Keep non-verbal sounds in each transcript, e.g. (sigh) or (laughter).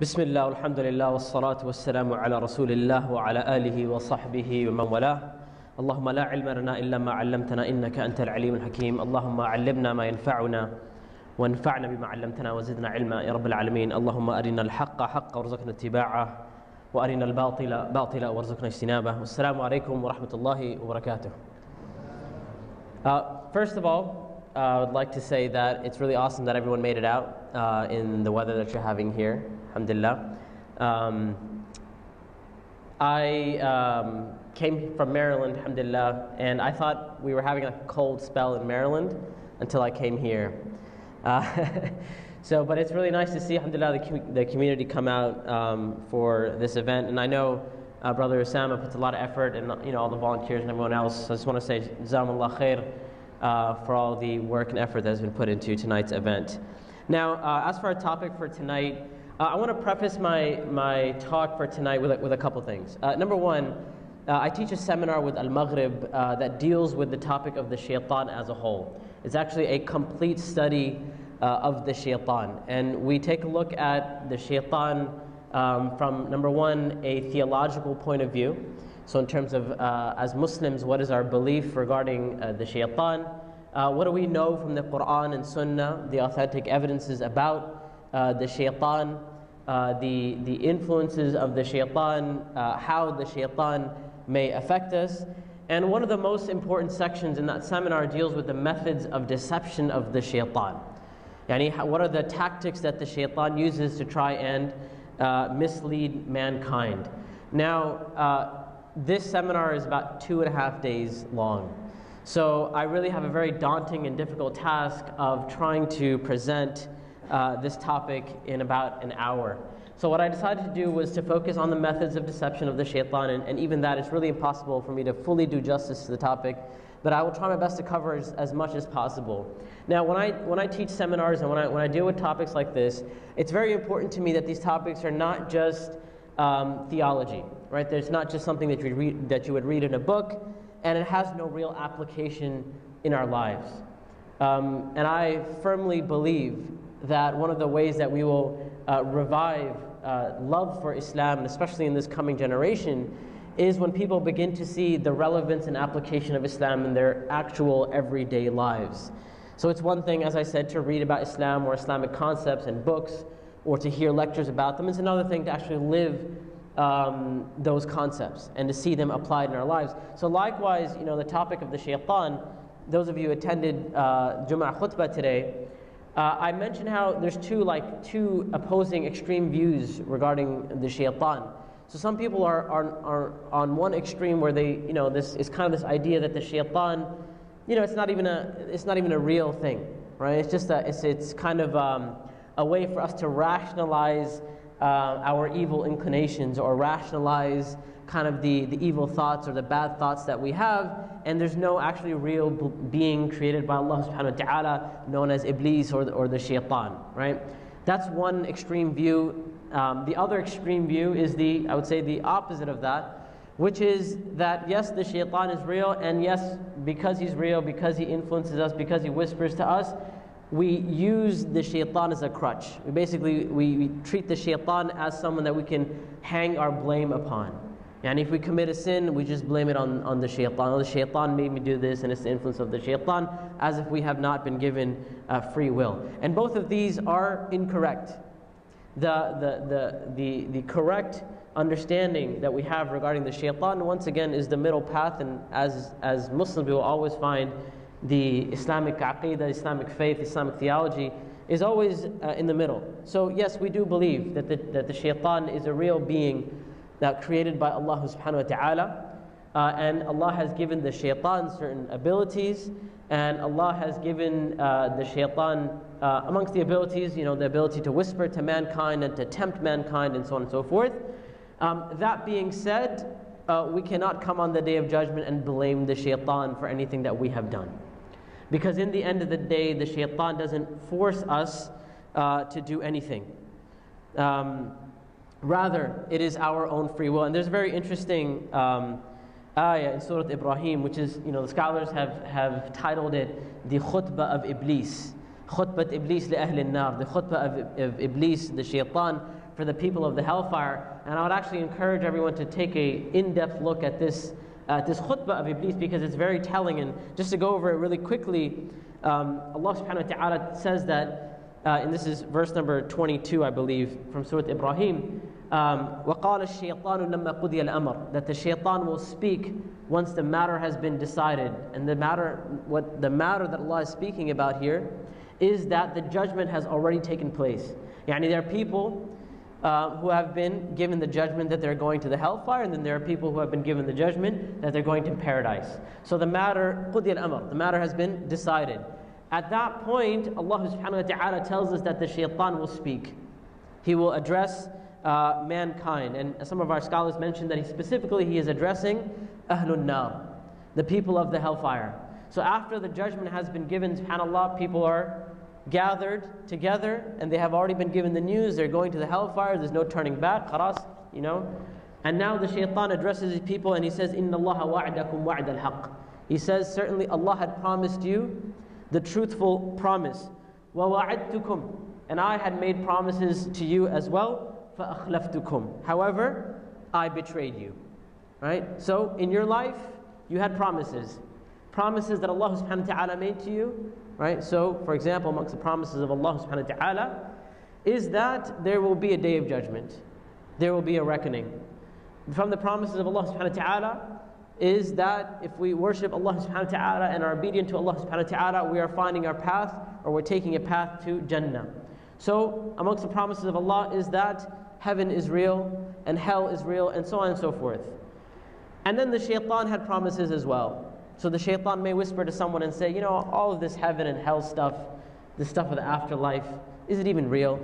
بسم الله والحمد لله والصلاة والسلام على رسول الله وعلى آله وصحبه ومن والاه. اللهم لا علم لنا إلا ما علمتنا إنك أنت العليم الحكيم. اللهم علمنا ما ينفعنا وانفعنا بما علمتنا وزدنا علما يا رب العالمين. اللهم أرنا الحق حقا وارزقنا اتباعه وأرنا الباطل باطلا وارزقنا اجتنابه. والسلام عليكم ورحمة الله وبركاته. Uh, First of all, uh, I would like to say that it's really awesome that everyone made it out uh, in the weather that you're having here. Alhamdulillah. Um, I um, came from Maryland, alhamdulillah, and I thought we were having a cold spell in Maryland until I came here. Uh, (laughs) so, but it's really nice to see, alhamdulillah, the, com- the community come out um, for this event. And I know uh, Brother Osama puts a lot of effort, and you know all the volunteers and everyone else. So I just want to say, Jazakumullah khair uh, for all the work and effort that has been put into tonight's event. Now, uh, as for our topic for tonight, uh, I want to preface my, my talk for tonight with a, with a couple things. Uh, number one, uh, I teach a seminar with Al Maghrib uh, that deals with the topic of the shaitan as a whole. It's actually a complete study of the shaitan. And we take a look at the shaitan um, from, number one, a theological point of view. So, in terms of uh, as Muslims, what is our belief regarding uh, the shaitan? Uh, what do we know from the Quran and Sunnah, the authentic evidences about uh, the shaitan, uh, the, the influences of the shaitan, uh, how the shaitan may affect us? And one of the most important sections in that seminar deals with the methods of deception of the shaitan. Yani, what are the tactics that the shaitan uses to try and mislead mankind? Now, this seminar is about two and a half days long. So I really have a very daunting and difficult task of trying to present uh, this topic in about an hour. So what I decided to do was to focus on the methods of deception of the shaitan, and, and even that, it's really impossible for me to fully do justice to the topic, but I will try my best to cover as, as much as possible. Now, when I, when I teach seminars and when I, when I deal with topics like this, it's very important to me that these topics are not just um, theology, right? There's not just something that you, read, that you would read in a book, and it has no real application in our lives. Um, and I firmly believe that one of the ways that we will uh, revive uh, love for Islam, and especially in this coming generation, is when people begin to see the relevance and application of Islam in their actual everyday lives. So it's one thing, as I said, to read about Islam or Islamic concepts in books or to hear lectures about them. It's another thing to actually live um, those concepts and to see them applied in our lives. So likewise, you know, the topic of the shaitan, those of you attended uh, Jum'ah khutbah today, uh, I mentioned how there's two like two opposing extreme views regarding the shaitan. So some people are, are, are on one extreme where they, you know, this is kind of this idea that the shaitan, you know, it's not even a, it's not even a real thing, right? It's just a, it's, it's kind of um, a way for us to rationalize uh, our evil inclinations or rationalize kind of the, the evil thoughts or the bad thoughts that we have, and there's no actually real being created by Allah subhanahu wa ta'ala known as Iblis or the, or the shaitan, right? That's one extreme view. Um, the other extreme view is the, I would say, the opposite of that, which is that yes, the shaitan is real, and yes, because he's real, because he influences us, because he whispers to us, we use the shaitan as a crutch. We basically, we, we treat the shaitan as someone that we can hang our blame upon. And if we commit a sin, we just blame it on, on the shaitan. Oh, the shaitan made me do this, and it's the influence of the shaitan, as if we have not been given uh, free will. And both of these are incorrect. The, the, the, the, the correct understanding that we have regarding the shaitan, once again, is the middle path, and as, as Muslims, we will always find the Islamic aqidah, Islamic faith, Islamic theology is always uh, in the middle. So, yes, we do believe that the, that the shaitan is a real being that created by Allah subhanahu wa ta'ala. Uh, and Allah has given the shaitan certain abilities, and Allah has given uh, the shaitan, uh, amongst the abilities, you know, the ability to whisper to mankind and to tempt mankind and so on and so forth. Um, that being said, uh, we cannot come on the day of judgment and blame the shaitan for anything that we have done. Because in the end of the day, the shaitan doesn't force us uh, to do anything. Um, rather, it is our own free will. And there's a very interesting um, ayah in Surah Ibrahim, which is, you know, the scholars have, have titled it the khutbah of Iblis. Khutbah Iblis li ahl nar the khutbah of, of Iblis, the shaitan, for the people of the hellfire. And I would actually encourage everyone to take a in-depth look at this, uh, this khutbah of Iblis because it's very telling. And just to go over it really quickly, um, Allah subhanahu wa ta'ala says that, uh, and this is verse number 22, I believe, from Surah Ibrahim, um, وَقَالَ الشَّيْطَانُ لَمَّا قُضِيَ الْأَمْرِ That the shaitan will speak once the matter has been decided. And the matter, what the matter that Allah is speaking about here is that the judgment has already taken place. Yani there are people uh, who have been given the judgment that they're going to the hellfire, and then there are people who have been given the judgment that they're going to paradise. So the matter, قُضِيَ الْأَمْرِ The matter has been decided. At that point, Allah subhanahu wa ta'ala tells us that the shaitan will speak. He will address uh, mankind. And some of our scholars mentioned that he specifically he is addressing Ahlun Nar, the people of the hellfire. So after the judgment has been given, subhanAllah, people are gathered together and they have already been given the news they're going to the hellfire, there's no turning back, khalas, you know. And now the shaitan addresses his people and he says, Inna Allah wa'adakum wa'ad al-haq. He says, Certainly Allah had promised you the truthful promise. Wa wa'adtukum. And I had made promises to you as well. فَأَخْلَفْتُكُمْ However, I betrayed you. Right? So in your life, you had promises. Promises that Allah subhanahu wa ta'ala made to you. Right? So, for example, amongst the promises of Allah subhanahu wa ta'ala is that there will be a day of judgment. There will be a reckoning. From the promises of Allah subhanahu wa ta'ala is that if we worship Allah subhanahu wa ta'ala and are obedient to Allah subhanahu wa ta'ala, we are finding our path or we're taking a path to Jannah. So, amongst the promises of Allah is that heaven is real and hell is real and so on and so forth. And then the shaitan had promises as well. So the shaitan may whisper to someone and say, you know, all of this heaven and hell stuff, the stuff of the afterlife, is it even real?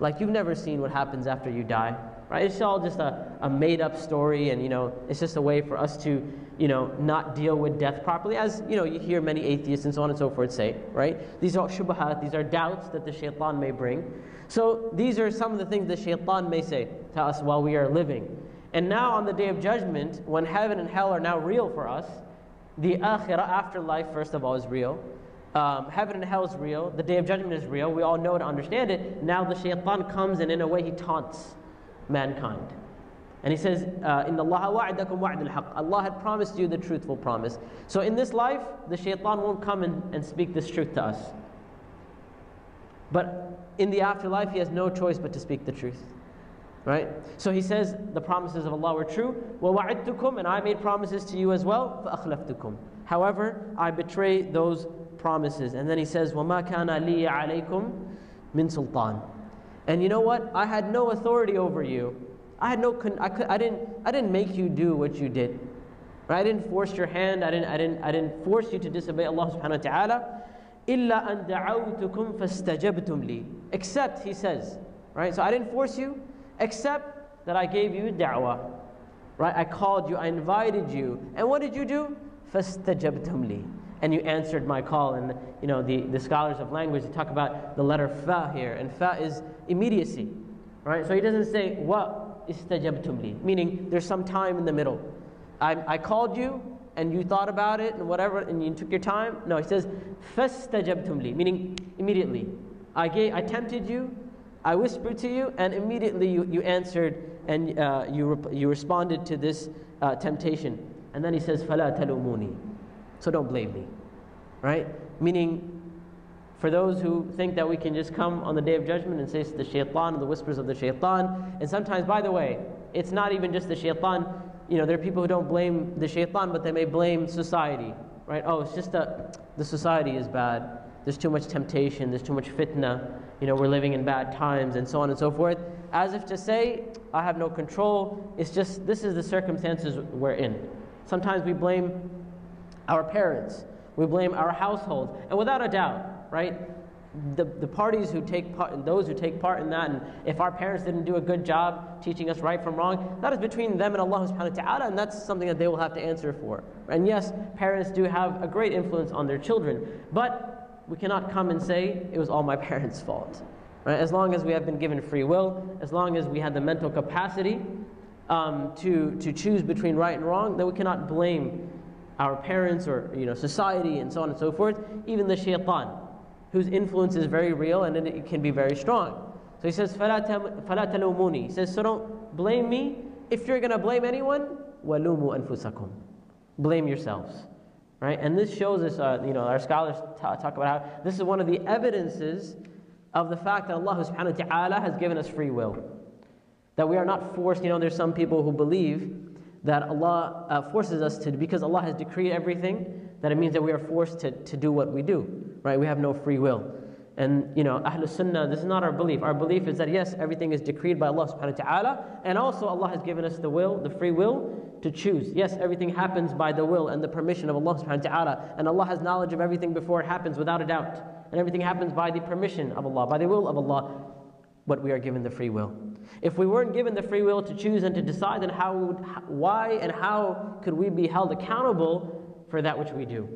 Like you've never seen what happens after you die, right? It's all just a, a made up story and, you know, it's just a way for us to, you know, not deal with death properly, as, you know, you hear many atheists and so on and so forth say, right? These are shubahat, these are doubts that the shaitan may bring. So these are some of the things that shaitan may say to us while we are living. And now on the day of judgment, when heaven and hell are now real for us, the akhirah, afterlife, first of all, is real. Um, heaven and hell is real. The day of judgment is real. We all know to understand it. Now the shaitan comes and in a way he taunts mankind. And he says, uh, "Inna Allah wa'adakum wa'ad al Allah had promised you the truthful promise. So in this life, the shaitan won't come and, and speak this truth to us. But in the afterlife, he has no choice but to speak the truth. Right? So he says the promises of Allah were true. وَوَعِدْتُكُمْ And I made promises to you as well. فَأَخْلَفْتُكُمْ However, I betray those promises. And then he says, وَمَا كَانَ لِي عَلَيْكُمْ مِنْ سُلْطَانٍ And you know what? I had no authority over you. I had no, I, could, I, didn't, I didn't make you do what you did. Right? I didn't force your hand. I didn't, I, didn't, I didn't force you to disobey Allah subhanahu wa ta'ala. إِلَّا أَن دَعَوْتُكُمْ فَاسْتَجَبْتُمْ لِي Except, he says, right? So I didn't force you, except that I gave you da'wah. Right? I called you, I invited you. And what did you do? فَاسْتَجَبْتُمْ لِي And you answered my call. And you know, the, the scholars of language talk about the letter fa here. And fa is immediacy. Right? So he doesn't say, what istajabtum li, meaning there's some time in the middle. I, I called you, and you thought about it and whatever and you took your time. No, he says, فَاسْتَجَبْتُمْ لِي Meaning, immediately. I, gave, I tempted you, I whispered to you, and immediately you, you answered and uh, you, rep- you responded to this uh, temptation. And then he says, فَلَا تَلُومُونِي So don't blame me. Right? Meaning, for those who think that we can just come on the day of judgment and say it's the shaitan and the whispers of the shaitan. And sometimes, by the way, it's not even just the shaitan you know, there are people who don't blame the shaitan, but they may blame society, right? Oh, it's just that the society is bad. There's too much temptation. There's too much fitna. You know, we're living in bad times, and so on and so forth. As if to say, I have no control. It's just this is the circumstances we're in. Sometimes we blame our parents. We blame our household, and without a doubt, right? The, the parties who take part, and those who take part in that, and if our parents didn't do a good job teaching us right from wrong, that is between them and Allah subhanahu wa ta'ala, and that's something that they will have to answer for. And yes, parents do have a great influence on their children, but we cannot come and say it was all my (laughs) parents' fault. Right? As long as we have been given free will, as long as we had the mental capacity um, to, to choose between right and wrong, then we cannot blame our parents or you know, society and so on and so forth, even the shaitan whose influence is very real and it can be very strong. So he says, فَلَا تَلُومُونِي He says, so don't blame me. If you're going to blame anyone, وَلُومُوا أَنفُسَكُمْ Blame yourselves. Right? And this shows us, uh, you know, our scholars talk about how this is one of the evidences of the fact that Allah subhanahu wa ta'ala has given us free will. That we are not forced, you know, there's some people who believe that Allah uh, forces us to, because Allah has decreed everything, that it means that we are forced to, to do what we do, right? We have no free will. And you know, Ahlul Sunnah, this is not our belief. Our belief is that yes, everything is decreed by Allah subhanahu wa ta'ala, and also Allah has given us the will, the free will to choose. Yes, everything happens by the will and the permission of Allah subhanahu wa ta'ala, and Allah has knowledge of everything before it happens without a doubt. And everything happens by the permission of Allah, by the will of Allah, but we are given the free will. If we weren't given the free will to choose and to decide, then how, why and how could we be held accountable for that which we do?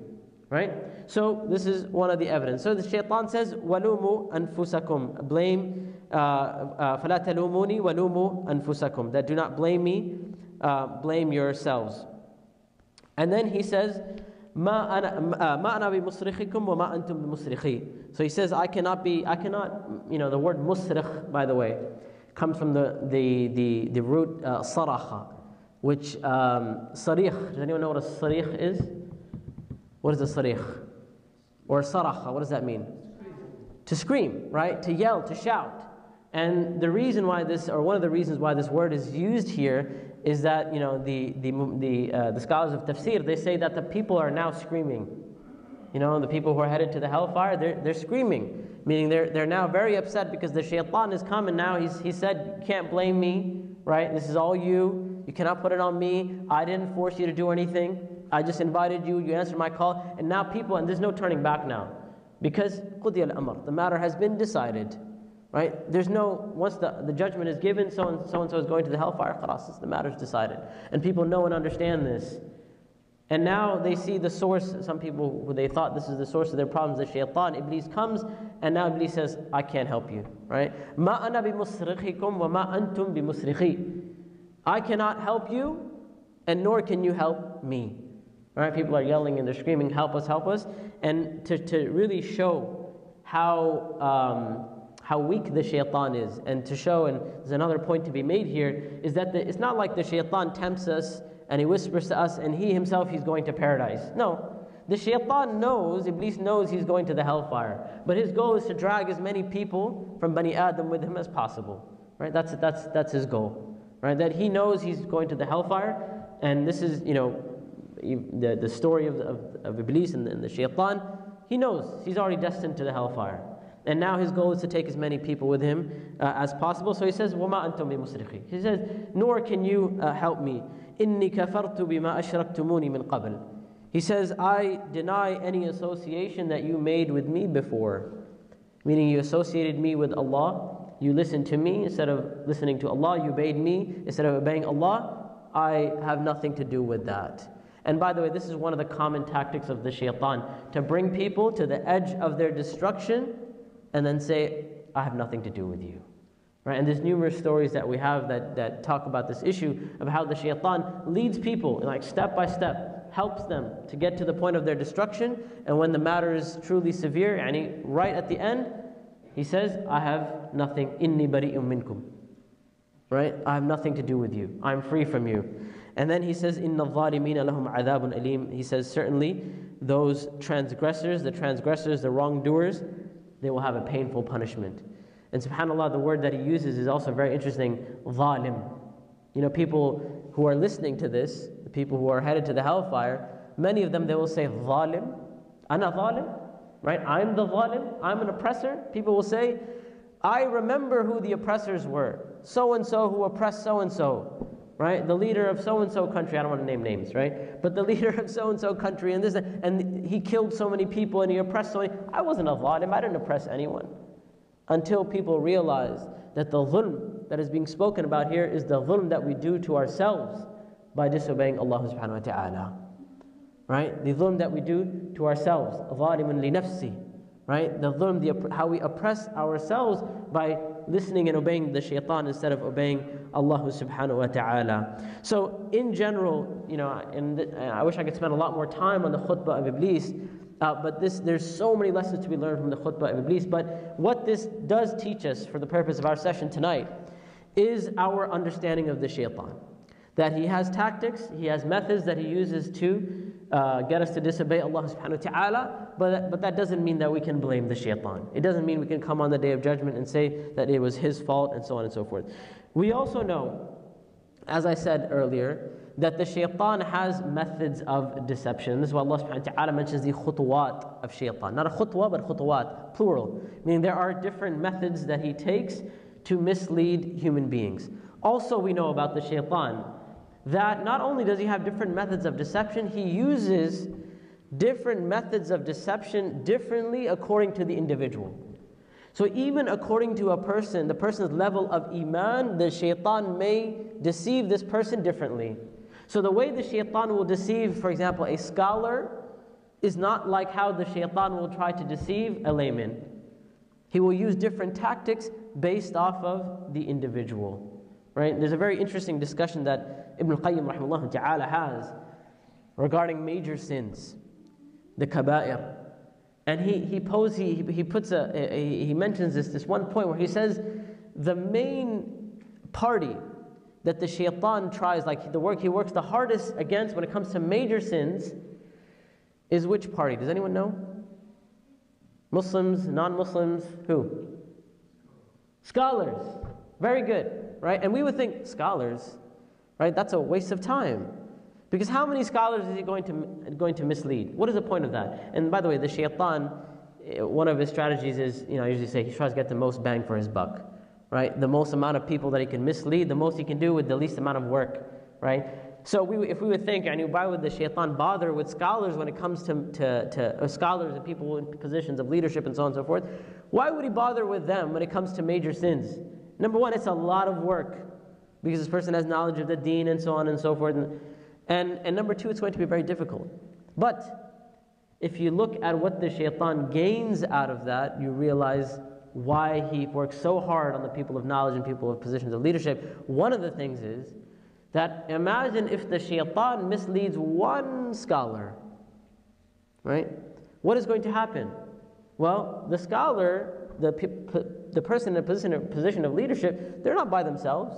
Right? So this is one of the evidence. So the shaitan says, وَلُومُوا أَنفُسَكُمْ Blame, uh, uh, فَلَا تَلُومُونِي وَلُومُوا أَنفُسَكُمْ That do not blame me, uh, blame yourselves. And then he says, ما أنا ما أنا بمصرخكم وما أنتم بمصرخي. So he says, I cannot be, I cannot, you know, the word musrikh, by the way, comes from the, the, the, the root uh, saraha, which um, sarikh. Does anyone know what a sarikh is? What is a sarikh? Or saraha, what does that mean? To scream, right? To yell, to shout. And the reason why this, or one of the reasons why this word is used here, is that you know the the the, uh, the scholars of tafsir they say that the people are now screaming. You know, the people who are headed to the hellfire, they're, they're screaming, meaning they're, they're now very upset because the shaitan is coming now. He's, he said, can't blame me, right? This is all you. You cannot put it on me. I didn't force you to do anything. I just invited you, you answered my call, and now people, and there's no turning back now. Because al-amr, the matter has been decided. Right? There's no, once the, the judgment is given, so and so, and so is going to the hellfire, khalas, the matter is decided. And people know and understand this. And now they see the source, some people who they thought this is the source of their problems, the shaitan, Iblis comes, and now Iblis says, I can't help you. Right? Ma ana bimusrikhikum wa ma antum bimusrikhi. I cannot help you, and nor can you help me. Right? People are yelling and they're screaming, help us, help us. And to, to really show how, um, how weak the shaitan is, and to show, and there's another point to be made here, is that the, it's not like the shaitan tempts us and he whispers to us and he himself he's going to paradise. No. The shaitan knows, Iblis knows he's going to the hellfire. But his goal is to drag as many people from Bani Adam with him as possible. Right? That's, that's, that's his goal. Right? That he knows he's going to the hellfire. And this is, you know, the, the story of, of, of Iblis and the, and the shaitan, he knows he's already destined to the hellfire. And now his goal is to take as many people with him uh, as possible. So he says, وَمَا أَنْتُمْ بِمُسْرِخِي He says, nor can you uh, help me. إِنِّي كَفَرْتُ بِمَا أَشْرَكْتُمُونِي مِنْ قَبْلِ He says, I deny any association that you made with me before. Meaning you associated me with Allah. You listened to me instead of listening to Allah. You obeyed me instead of obeying Allah. I have nothing to do with that. And by the way, this is one of the common tactics of the shaitan to bring people to the edge of their destruction and then say, I have nothing to do with you. Right? And there's numerous stories that we have that, that talk about this issue of how the shaitan leads people, like step by step, helps them to get to the point of their destruction. And when the matter is truly severe, and right at the end, he says, I have nothing, inni bari'um minkum. Right? I have nothing to do with you. I'm free from you. And then he says, Inna lahum adabun alim. He says, certainly those transgressors, the transgressors, the wrongdoers, they will have a painful punishment. And subhanAllah, the word that he uses is also very interesting, dhalim. You know, people who are listening to this, the people who are headed to the hellfire, many of them they will say, dhalim, ana dhalim, right? I'm the dhalim, I'm an oppressor. People will say, I remember who the oppressors were. So and so who oppressed so and so right? The leader of so and so country, I don't want to name names, right? But the (laughs) leader of so and so country and this, and he killed so many people and he oppressed so many. I wasn't a dhalim. I didn't oppress anyone. Until people realized that the dhulm that is being spoken about here is the dhulm that we do to ourselves by disobeying Allah subhanahu wa ta'ala. Right? The dhulm that we do to ourselves, dhalimun li nafsi. Right? The dhulm, the, how we oppress ourselves by listening and obeying the shaitan instead of obeying Allah subhanahu wa ta'ala. So, in general, you know, and I wish I could spend a lot more time on the khutbah of Iblis, Uh, but this, there's so many lessons to be learned from the khutbah of Iblis. But what this does teach us, for the purpose of our session tonight, is our understanding of the shaitan. That he has tactics, he has methods that he uses to uh, get us to disobey Allah subhanahu wa ta'ala, but, but that doesn't mean that we can blame the shaitan. It doesn't mean we can come on the day of judgment and say that it was his fault and so on and so forth. We also know, as I said earlier, that the shaitan has methods of deception. This is why Allah subhanahu wa ta'ala mentions the khutwat of shaitan. Not a khutwa, but khutwat, plural. Meaning there are different methods that he takes to mislead human beings. Also, we know about the shaitan that not only does he have different methods of deception, he uses different methods of deception differently according to the individual. So, even according to a person, the person's level of iman, the shaitan may deceive this person differently. So, the way the shaitan will deceive, for example, a scholar, is not like how the shaitan will try to deceive a layman. He will use different tactics based off of the individual. Right? There's a very interesting discussion that Ibn al-Qayyim rahimahullah ta'ala has regarding major sins, the kaba'ir. And he, he, poses, he, he, puts a, a, he mentions this, this one point where he says the main party that the shaitan tries, like the work he works the hardest against when it comes to major sins, is which party? Does anyone know? Muslims, non Muslims, who? Scholars. Very good right? And we would think, scholars, right? That's a waste of time. Because how many scholars is he going to, going to mislead? What is the point of that? And by the way, the shaitan, eh, one of his strategies is, you know, I usually say he tries to get the most bang for his buck, right? The most amount of people that he can mislead, the most he can do with the least amount of work, right? So we, if we would think, I mean, why would the shaitan bother with scholars when it comes to, to, to uh, scholars and people in positions of leadership and so on and so forth? Why would he bother with them when it comes to major sins? Number one, it's a lot of work because this person has knowledge of the deen and so on and so forth. And, and, and number two, it's going to be very difficult. But if you look at what the shaitan gains out of that, you realize why he works so hard on the people of knowledge and people of positions of leadership. One of the things is that imagine if the shaitan misleads one scholar, right? What is going to happen? Well, the scholar, the the person in a position, position of leadership, they're not by themselves.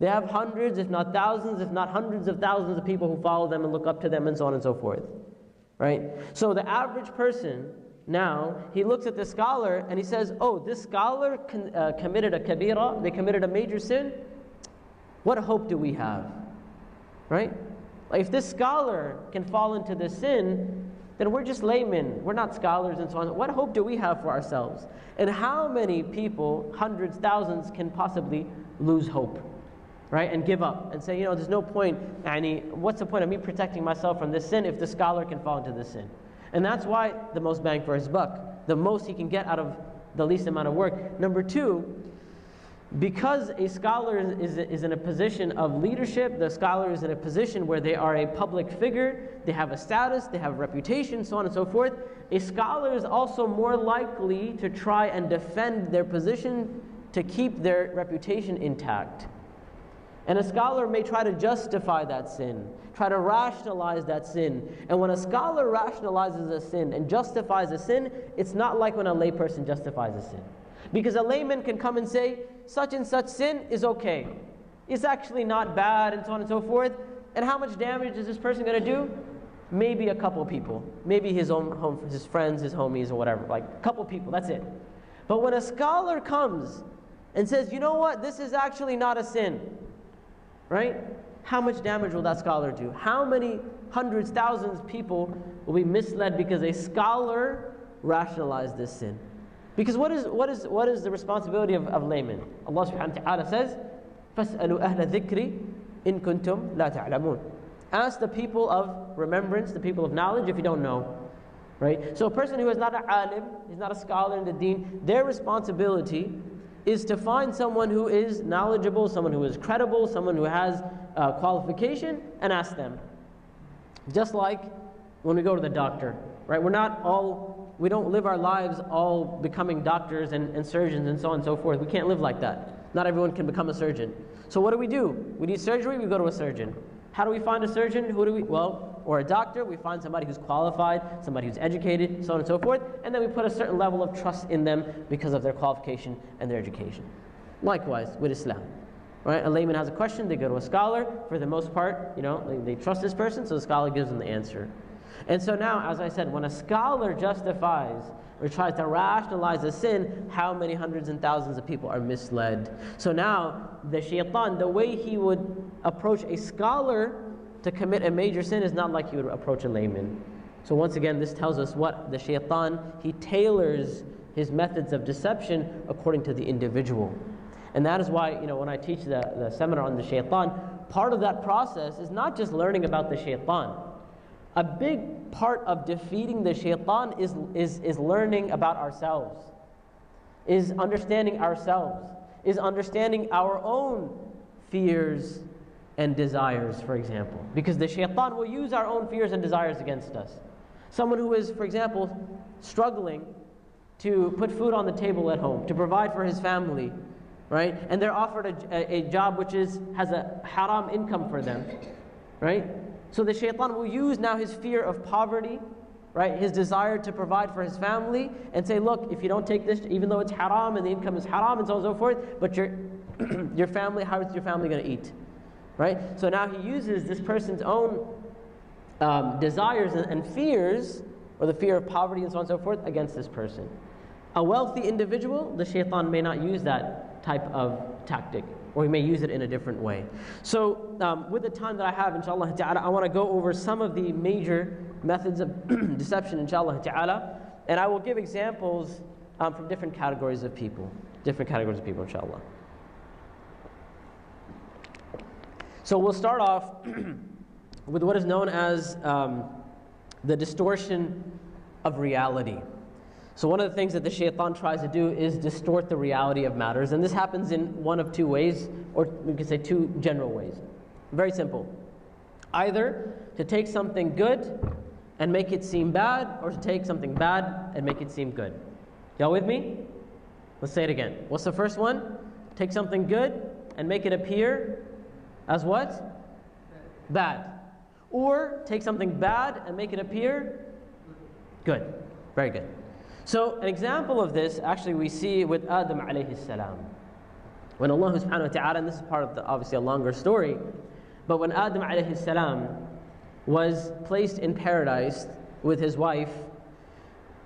They have hundreds, if not thousands, if not hundreds of thousands of people who follow them and look up to them and so on and so forth. Right? So the average person now, he looks at the scholar and he says, Oh, this scholar con- uh, committed a kabira, they committed a major sin. What hope do we have? Right? If this scholar can fall into this sin, then we're just laymen. We're not scholars and so on. What hope do we have for ourselves? And how many people, hundreds, thousands, can possibly lose hope? Right? And give up and say, you know, there's no point, Yani, what's the point of me protecting myself from this sin if the scholar can fall into this sin? And that's why the most bang for his buck, the most he can get out of the least amount of work. Number two, because a scholar is, is in a position of leadership, the scholar is in a position where they are a public figure, they have a status, they have a reputation, so on and so forth. A scholar is also more likely to try and defend their position to keep their reputation intact. And a scholar may try to justify that sin, try to rationalize that sin. And when a scholar rationalizes a sin and justifies a sin, it's not like when a layperson justifies a sin. Because a layman can come and say, such and such sin is okay. It's actually not bad, and so on and so forth. And how much damage is this person going to do? Maybe a couple people. Maybe his own home, his friends, his homies, or whatever. Like a couple people, that's it. But when a scholar comes and says, you know what, this is actually not a sin, right? How much damage will that scholar do? How many hundreds, thousands of people will be misled because a scholar rationalized this sin? Because what is, what is, what is the responsibility of, of laymen? Allah subhanahu wa ta'ala says, فَاسْأَلُوا أَهْلَ الذِّكْرِ إِن كُنْتُمْ لَا تَعْلَمُونَ Ask the people of remembrance, the people of knowledge, if you don't know. Right? So a person who is not an alim, he's not a scholar in the deen, their responsibility is to find someone who is knowledgeable, someone who is credible, someone who has uh, qualification, and ask them. Just like when we go to the doctor, right? We're not all, we don't live our lives all becoming doctors and, and surgeons and so on and so forth. We can't live like that. Not everyone can become a surgeon. So what do we do? We need surgery, we go to a surgeon. How do we find a surgeon? Who do we, well, or a doctor? We find somebody who's qualified, somebody who's educated, so on and so forth, and then we put a certain level of trust in them because of their qualification and their education. Likewise with Islam. Right? A layman has a question, they go to a scholar. For the most part, you know, they, they trust this person, so the scholar gives them the answer. And so now, as I said, when a scholar justifies or tries to rationalize a sin, how many hundreds and thousands of people are misled? So now, the shaitan, the way he would approach a scholar to commit a major sin is not like he would approach a layman. So once again, this tells us what the shaitan, he tailors his methods of deception according to the individual. And that is why, you know, when I teach the, the seminar on the shaitan, part of that process is not just learning about the shaitan. A big part of defeating the shaitan is, is, is learning about ourselves, is understanding ourselves, is understanding our own fears and desires, for example. Because the shaitan will use our own fears and desires against us. Someone who is, for example, struggling to put food on the table at home, to provide for his family, right? And they're offered a, a, job which is, has a haram income for them, right? So the shaitan will use now his fear of poverty, right? His desire to provide for his family and say, look, if you don't take this, even though it's haram and the income is haram and so on and so forth, but your, (clears throat) your family, how is your family going to eat, right? So now he uses this person's own um, desires and, and fears, or the fear of poverty and so on and so forth, against this person. A wealthy individual, the shaitan may not use that type of tactic, or he may use it in a different way. So, um, with the time that I have, inshallah ta'ala, I want to go over some of the major methods of (clears throat) deception, inshallah ta'ala, and I will give examples um, from different categories of people, different categories of people, inshallah. So, we'll start off (clears throat) with what is known as um, the distortion of reality. So, one of the things that the shaitan tries to do is distort the reality of matters. And this happens in one of two ways, or we could say two general ways. Very simple. Either to take something good and make it seem bad, or to take something bad and make it seem good. Y'all with me? Let's say it again. What's the first one? Take something good and make it appear as what? Bad. Or take something bad and make it appear good. Very good. So an example of this, actually, we see with Adam alayhi salam. When Allah subhanahu wa ta'ala, and this is part of the, obviously a longer story, but when Adam alayhi salam was placed in paradise with his wife,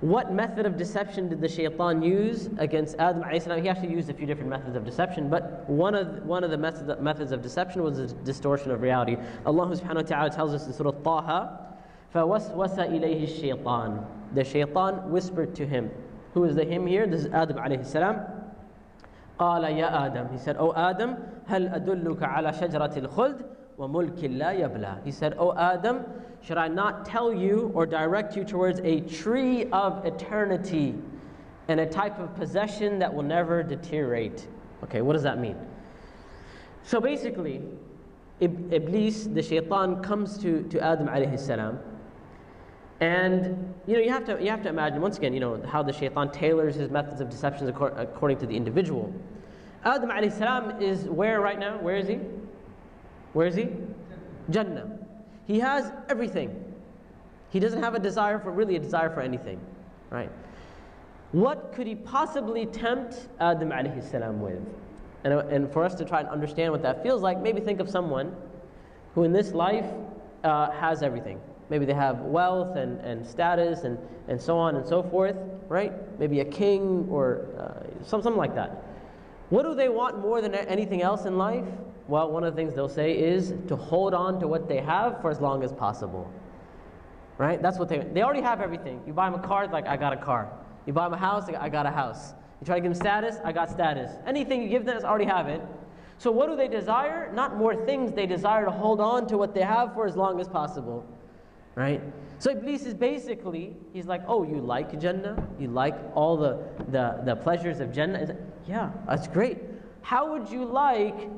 what method of deception did the shaitan use against Adam alayhi salam? He actually used a few different methods of deception, but one of, one of the methods, methods of deception was the distortion of reality. Allah subhanahu wa ta'ala tells us in Surah Taha, فَوَسْوَسَ إِلَيْهِ الشَّيْطَانِ The shaitan whispered to him. Who is the him here? This is Adam alayhi salam. قال يا آدم He said, O Adam, هل أدلك على شجرة الخلد وملك لا يبلى He said, O Adam, should I not tell you or direct you towards a tree of eternity and a type of possession that will never deteriorate? Okay, what does that mean? So basically, Iblis, the shaitan, comes to, to Adam alayhi salam and you know, you have to you have to imagine once again, you know, how the shaitan tailors his methods of deceptions according to the individual. Adam alayhi salam is where right now? Where is he? Where is he? Jannah. He has everything. He doesn't have a desire for really a desire for anything, right? What could he possibly tempt Adam alayhi salam with? And, and for us to try and understand what that feels like, maybe think of someone who in this life uh, has everything. Maybe they have wealth and, and status and, and so on and so forth, right? Maybe a king or uh, something like that. What do they want more than anything else in life? Well, one of the things they'll say is to hold on to what they have for as long as possible. Right? That's what they they already have everything. You buy them a car, like I got a car. You buy them a house, I got a house. You try to give them status, I got status. Anything you give them, I already have it. So what do they desire? Not more things. They desire to hold on to what they have for as long as possible right? So Iblis is basically, he's like, oh, you like Jannah? You like all the, the, the pleasures of Jannah? Like, yeah, that's great. How would you like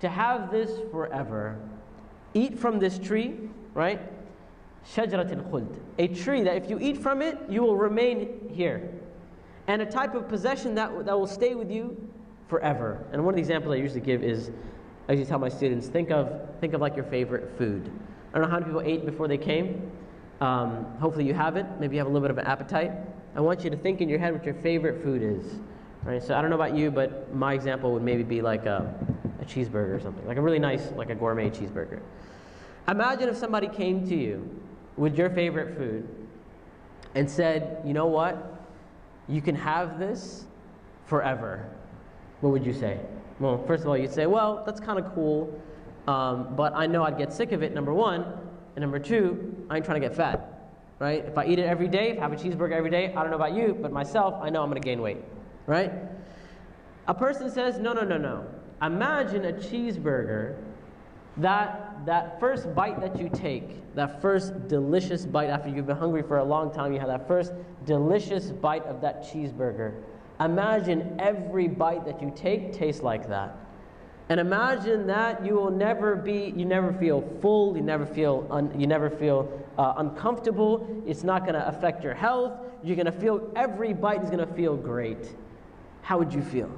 to have this forever? Eat from this tree, right? Shajarat al-khuld. A tree that if you eat from it, you will remain here. And a type of possession that, that will stay with you forever. And one of the examples I usually give is I usually tell my students, think of, think of like your favorite food. I don't know how many people ate before they came. Um, hopefully you haven't. Maybe you have a little bit of an appetite. I want you to think in your head what your favorite food is. Right? So I don't know about you, but my example would maybe be like a, a cheeseburger or something, like a really nice, like a gourmet cheeseburger. Imagine if somebody came to you with your favorite food and said, you know what? You can have this forever. What would you say? Well, first of all, you'd say, well, that's kind of cool, um, but I know I'd get sick of it, number one. And number two, I ain't trying to get fat, right? If I eat it every day, if I have a cheeseburger every day, I don't know about you, but myself, I know I'm going to gain weight, right? A person says, no, no, no, no. Imagine a cheeseburger that that first bite that you take, that first delicious bite after you've been hungry for a long time, you have that first delicious bite of that cheeseburger. Imagine every bite that you take tastes like that. And imagine that you will never be, you never feel full, you never feel, un, you never feel uh, uncomfortable. It's not going to affect your health. You're going to feel, every bite is going to feel great. How would you feel?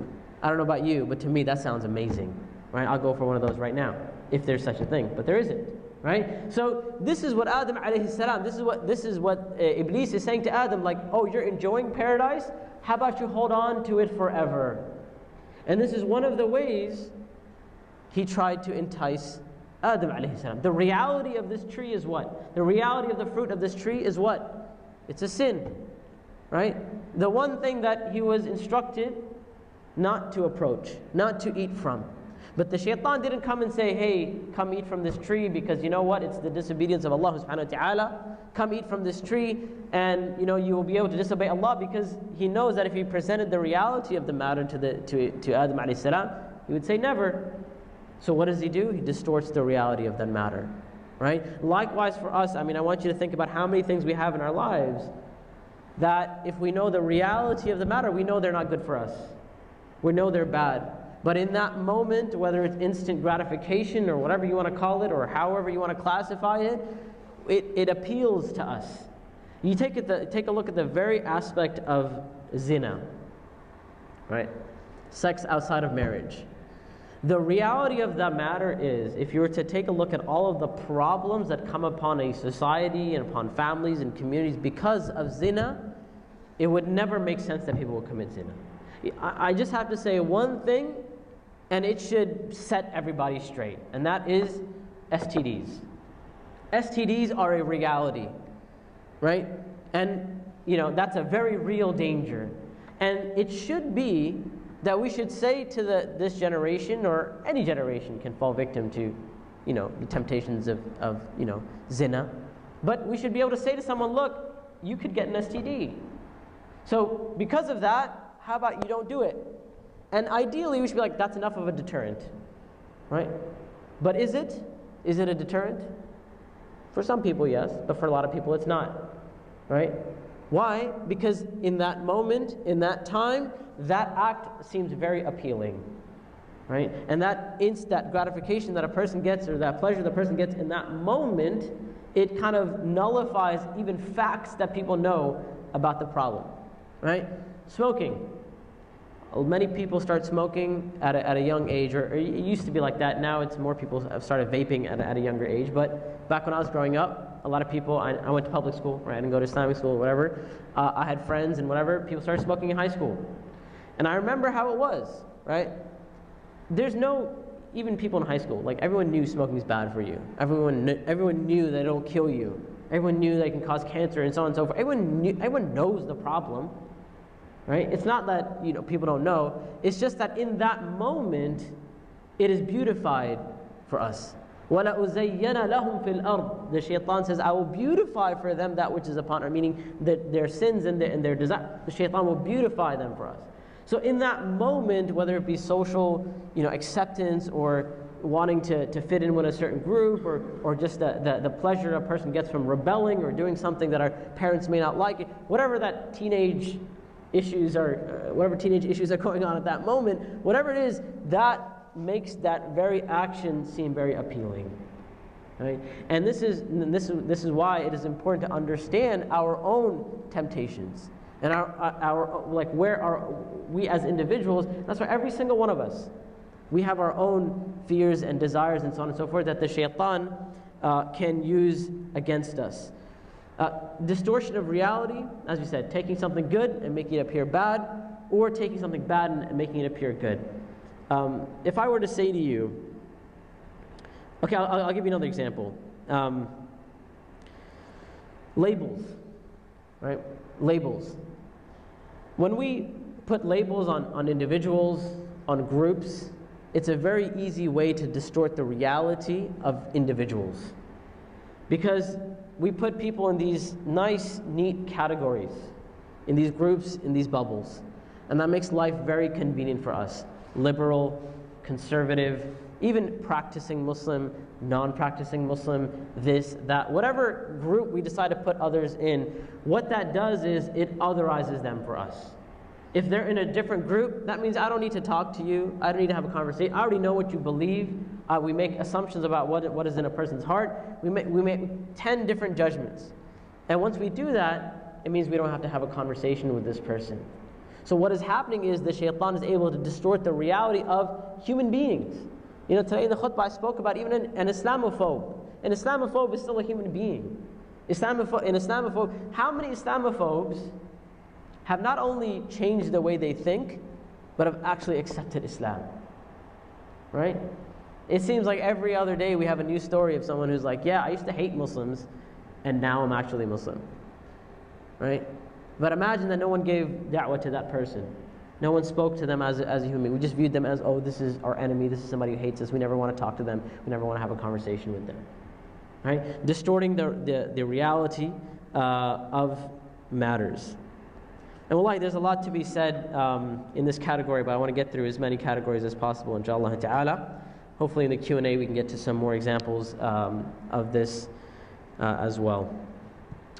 I don't know about you, but to me that sounds amazing. Right? I'll go for one of those right now, if there's such a thing, but there isn't. Right? So this is what Adam alayhi salam, this is what this is what uh, Iblis is saying to Adam, like, oh, you're enjoying paradise? How about you hold on to it forever? And this is one of the ways he tried to entice Adam alayhi salam. The reality of this tree is what? The reality of the fruit of this tree is what? It's a sin. Right? The one thing that he was instructed not to approach, not to eat from. But the shaitan didn't come and say, hey, come eat from this tree because you know what? It's the disobedience of Allah subhanahu wa ta'ala. Come eat from this tree and you know you will be able to disobey Allah because he knows that if he presented the reality of the matter to, the, to, to Adam alayhi salam, he would say never. So what does he do? He distorts the reality of that matter. Right? Likewise for us, I mean, I want you to think about how many things we have in our lives that if we know the reality of the matter, we know they're not good for us. We know they're bad. But in that moment, whether it's instant gratification or whatever you want to call it, or however you want to classify it, it, it appeals to us. You take, it the, take a look at the very aspect of zina, right? Sex outside of marriage. The reality of the matter is, if you were to take a look at all of the problems that come upon a society and upon families and communities because of zina, it would never make sense that people would commit zina. I just have to say one thing, and it should set everybody straight, and that is STDs. STDs are a reality, right? And, you know, that's a very real danger. And it should be that we should say to the, this generation, or any generation can fall victim to, you know, the temptations of, of, you know, zina. But we should be able to say to someone, look, you could get an STD. So because of that, how about you don't do it? And ideally, we should be like, that's enough of a deterrent, right? But is it? Is it a deterrent? For some people, yes, but for a lot of people, it's not, right? Why? Because in that moment, in that time, that act seems very appealing. Right? And that instant gratification that a person gets or that pleasure the person gets in that moment, it kind of nullifies even facts that people know about the problem. Right? Smoking. Many people start smoking at a, at a young age, or, or, it used to be like that. Now it's more people have started vaping at a, at a younger age. But back when I was growing up, a lot of people, I, I went to public school, right? I didn't go to Islamic school, whatever. Uh, I had friends and whatever. People started smoking in high school. And I remember how it was, right? There's no, even people in high school, like everyone knew smoking is bad for you. Everyone, kn- everyone knew that it'll kill you. Everyone knew that it can cause cancer and so on and so forth. Everyone, knew, everyone knows the problem, right? It's not that you know people don't know. It's just that in that moment, it is beautified for us. وَلَأُزَيَّنَ لَهُمْ فِي الْأَرْضِ The shaitan says, I will beautify for them that which is upon earth, meaning that their sins and their, and their desire. The shaitan will beautify them for us. So in that moment, whether it be social you know, acceptance or wanting to, to fit in with a certain group or, or just the, the, the pleasure a person gets from rebelling or doing something that our parents may not like, whatever that teenage issues are, uh, whatever teenage issues are (laughs) going on at that moment, whatever it is, that makes that very action seem very appealing. Right? And this is, this, is, this is why it is important to understand our own temptations and our, our, like where are we as individuals that's why every single one of us We have our own fears and desires and so on and so forth that the shaitan uh, can use against us. Uh, distortion of reality, as we said, taking something good and making it appear bad, or taking something bad and, making it appear good. Um, if I were to say to you, okay, I'll, I'll give you another example. Um, labels, right? Labels. When we put labels on, on individuals, on groups, it's a very easy way to distort the reality of individuals. Because we put people in these nice, neat categories, in these groups, in these bubbles. And that makes life very convenient for us liberal, conservative, even practicing Muslim, non practicing Muslim, this, that, whatever group we decide to put others in, what that does is it otherizes them for us. If they're in a different group, that means I don't need to talk to you. I don't need to have a conversation. I already know what you believe. Uh, we make assumptions about what, what is in a person's heart. We make, we make 10 different judgments. And once we do that, it means we don't have to have a conversation with this person. So, what is happening is the shaitan is able to distort the reality of human beings. You know, today in the khutbah I spoke about even an, an Islamophobe. An Islamophobe is still a human being. Islamophobe, an Islamophobe, how many Islamophobes have not only changed the way they think, but have actually accepted Islam? Right? It seems like every other day we have a new story of someone who's like, yeah, I used to hate Muslims, and now I'm actually Muslim. Right? But imagine that no one gave da'wah to that person. No one spoke to them as a, as a human. We just viewed them as, oh, this is our enemy. This is somebody who hates us. We never want to talk to them. We never want to have a conversation with them. Right? Distorting the, the, the reality uh, of matters. And wallahi, there's a lot to be said um, in this category, but I want to get through as many categories as possible, inshallah ta'ala. Hopefully in the Q&A we can get to some more examples um, of this uh, as well.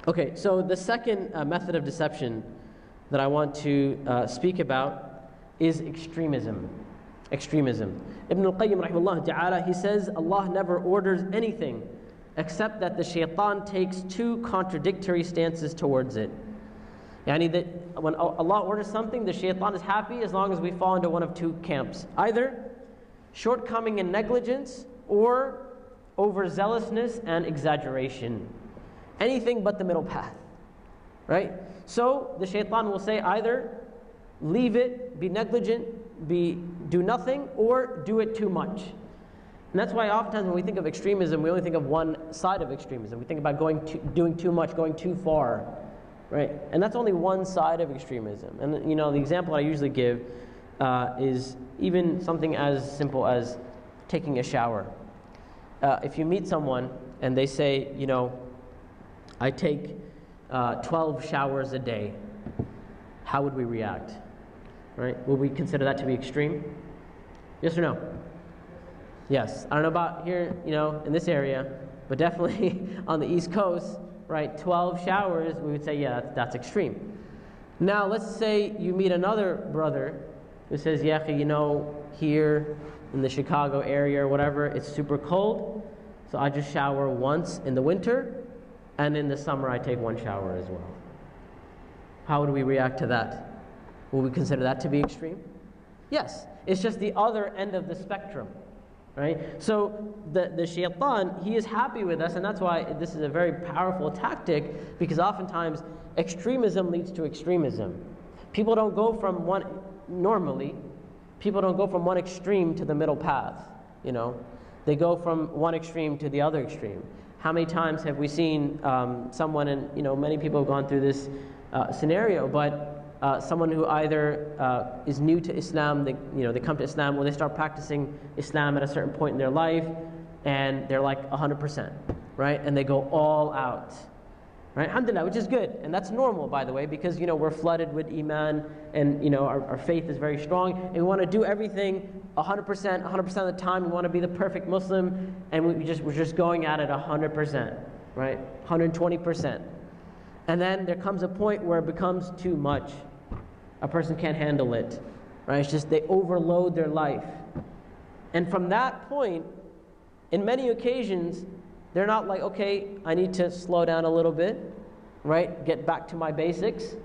Okay, so the second uh, method of deception that I want to uh, speak about is extremism. Extremism. Ibn al-Qayyim rahimahullah ta'ala, he says Allah never orders anything except that the shaitan takes two contradictory stances towards it. Yani that when Allah orders something, the shaitan is happy as long as we fall into one of two camps. Either shortcoming and negligence or overzealousness and exaggeration. Anything but the middle path. Right? So the shaitan will say either leave it, be negligent, be do nothing, or do it too much. And that's why oftentimes when we think of extremism, we only think of one side of extremism. We think about going to, doing too much, going too far, right? And that's only one side of extremism. And you know, the example I usually give uh, is even something as simple as taking a shower. Uh, if you meet someone and they say, you know, I take uh, 12 showers a day, how would we react? Right? Would we consider that to be extreme? Yes or no? Yes. I don't know about here, you know, in this area, but definitely (laughs) on the East Coast, right? 12 showers, we would say, yeah, that's, that's extreme. Now, let's say you meet another brother who says, yeah, you know, here in the Chicago area or whatever, it's super cold, so I just shower once in the winter and in the summer, I take one shower as well. How would we react to that? Will we consider that to be extreme? Yes. It's just the other end of the spectrum. Right? So the, the shaitan, he is happy with us, and that's why this is a very powerful tactic, because oftentimes extremism leads to extremism. People don't go from one, normally, people don't go from one extreme to the middle path. You know, they go from one extreme to the other extreme. How many times have we seen um, someone, and you know, many people have gone through this uh, scenario, but uh, someone who either uh, is new to Islam, they, you know, they come to Islam when they start practicing Islam at a certain point in their life, and they're like 100%, right? And they go all out right? Alhamdulillah, which is good. And that's normal, by the way, because, you know, we're flooded with iman and, you know, our, our faith is very strong. And we want to do everything 100%, 100% of the time. We want to be the perfect Muslim. And we just, we're just going at it 100%, right? 120%. And then there comes a point where it becomes too much. A person can't handle it, right? It's just they overload their life. And from that point, in many occasions, they're not like, okay, I need to slow down a little bit, right? Get back to my basics.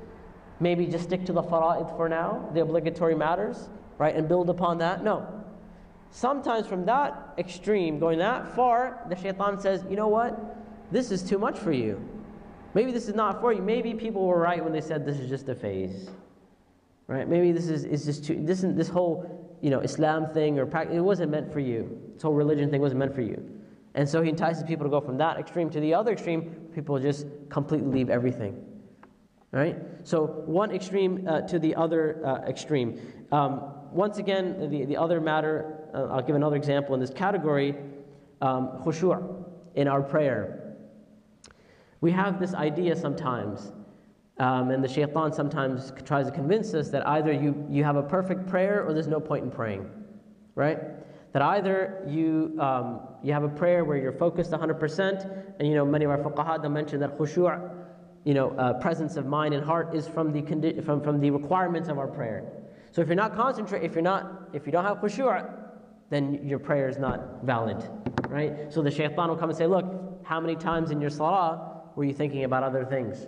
Maybe just stick to the fara'id for now, the obligatory matters, right? And build upon that. No. sometimes from that extreme, going that far, the shaitan says, you know what? This is too much for you. Maybe this is not for you. Maybe people were right when they said this is just a phase. Right? Maybe this is, is just too, this, this whole you know, Islam thing or practice, it wasn't meant for you. This whole religion thing wasn't meant for you. And so he entices people to go from that extreme to the other extreme. People just completely leave everything. Right? So one extreme uh, to the other uh, extreme. Um, once again, the, the other matter, uh, I'll give another example in this category um, khushu' in our prayer. We have this idea sometimes, um, and the shaitan sometimes tries to convince us that either you, you have a perfect prayer or there's no point in praying, right? That either you, um, you have a prayer where you're focused 100%, and you know, many of our fuqaha mention that khushu' you know, uh, presence of mind and heart is from the, condi- from, from the requirements of our prayer. So if you're not concentrate, if you're not, if you don't have khushu', then your prayer is not valid, right? So the shaitan will come and say, look, how many times in your salah were you thinking about other things?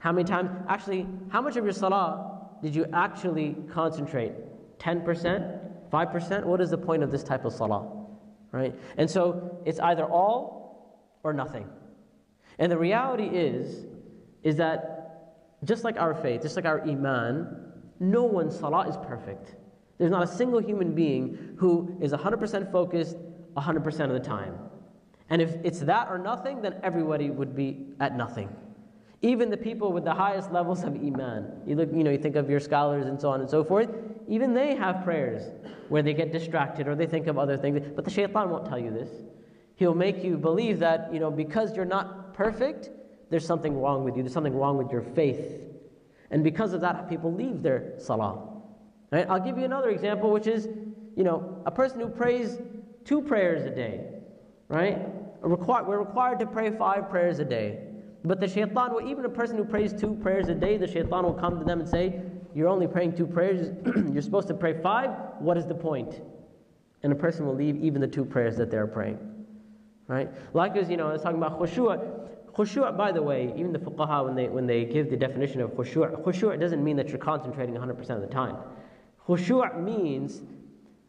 How many times, actually, how much of your salah did you actually concentrate? 10%? 5%? What is the point of this type of salah? Right? And so it's either all or nothing. And the reality is, is that just like our faith, just like our iman, no one's salah is perfect. There's not a single human being who is 100% focused 100% of the time. And if it's that or nothing, then everybody would be at nothing. Even the people with the highest levels of iman. You look, you know, you think of your scholars and so on and so forth. Even they have prayers where they get distracted or they think of other things. But the shaitan won't tell you this. He'll make you believe that, you know, because you're not perfect, there's something wrong with you. There's something wrong with your faith. And because of that, people leave their salah. Right? I'll give you another example, which is, you know, a person who prays two prayers a day, right? We're required to pray five prayers a day. But the shaitan, well, even a person who prays two prayers a day, the shaitan will come to them and say, You're only praying two prayers, (clears throat) you're supposed to pray five, what is the point? And a person will leave even the two prayers that they're praying. Right? Likewise, you know, I was talking about khushu'. Khushu', by the way, even the fuqaha, when they, when they give the definition of khushu', khushu' doesn't mean that you're concentrating 100% of the time. Khushu' means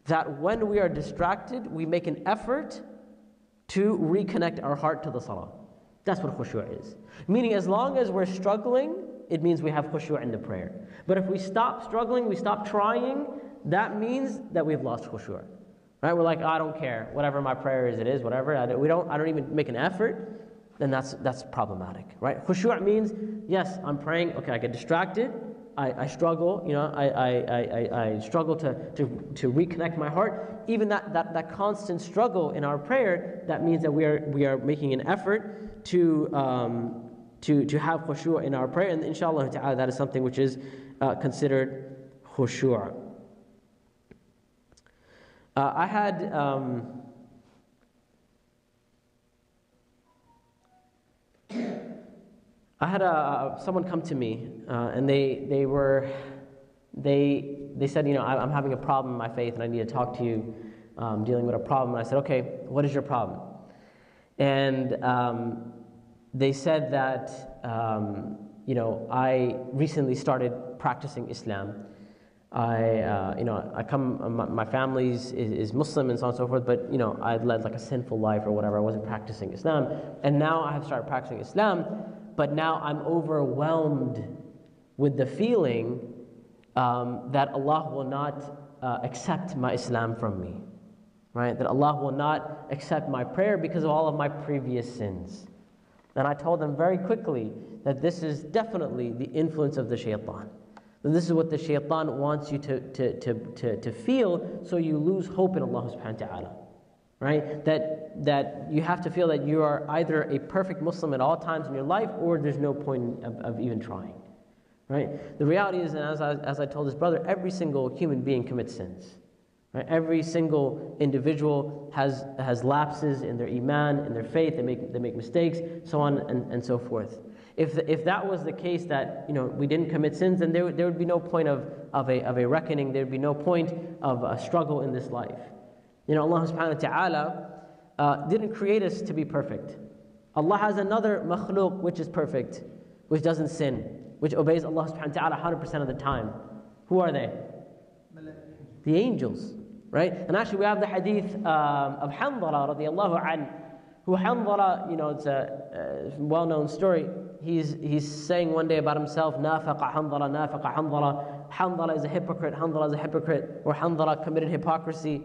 that when we are distracted, we make an effort to reconnect our heart to the salah. That's what khushu' is. Meaning, as long as we're struggling, it means we have khushu' in the prayer. But if we stop struggling, we stop trying, that means that we've lost khushu'. Right? We're like, oh, I don't care. Whatever my prayer is, it is, whatever. I don't, we don't, I don't even make an effort. Then that's, that's problematic. Right? Khushu' means, yes, I'm praying. Okay, I get distracted. I, I struggle, you know, I, I, I, I struggle to, to, to reconnect my heart. Even that, that, that constant struggle in our prayer, that means that we are, we are making an effort to, um, to, to have khushu' in our prayer. And inshallah ta'ala, that is something which is uh, considered khushu'. Uh, I had. Um, I had a, someone come to me, uh, and they, they were, they, they said, you know, I'm having a problem in my faith, and I need to talk to you, um, dealing with a problem. And I said, okay, what is your problem? And um, they said that, um, you know, I recently started practicing Islam. I, uh, you know, I come, my, my family is, is, Muslim and so on and so forth, but, you know, I led like a sinful life or whatever. I wasn't practicing Islam. And now I have started practicing Islam but now I'm overwhelmed with the feeling um, that Allah will not uh, accept my Islam from me. Right? That Allah will not accept my prayer because of all of my previous sins. And I told them very quickly that this is definitely the influence of the shaitan. That this is what the shaitan wants you to, to, to, to, to feel so you lose hope in Allah subhanahu wa ta'ala right? That, that you have to feel that you are either a perfect Muslim at all times in your life or there's no point of, of even trying, right? The reality is, and as I, as I told this brother, every single human being commits sins. Right? Every single individual has, has lapses in their iman, in their faith, they make, they make mistakes, so on and, and so forth. If, if that was the case that you know, we didn't commit sins, then there, there would be no point of, of, a, of a reckoning, there would be no point of a struggle in this life. You know, Allah subhanahu wa ta'ala uh, didn't create us to be perfect. Allah has another makhluk which is perfect, which doesn't sin, which obeys Allah subhanahu wa ta'ala 100% of the time. Who are they? The angels. right? And actually, we have the hadith um, of Hanzala radiallahu an, who Hanzala, you know, it's a, a well known story. He's, he's saying one day about himself, Nafaqa Hanzala, Nafaqa Hanzala. Hanzala is a hypocrite, Hanzala is a hypocrite, or Hanzala committed hypocrisy.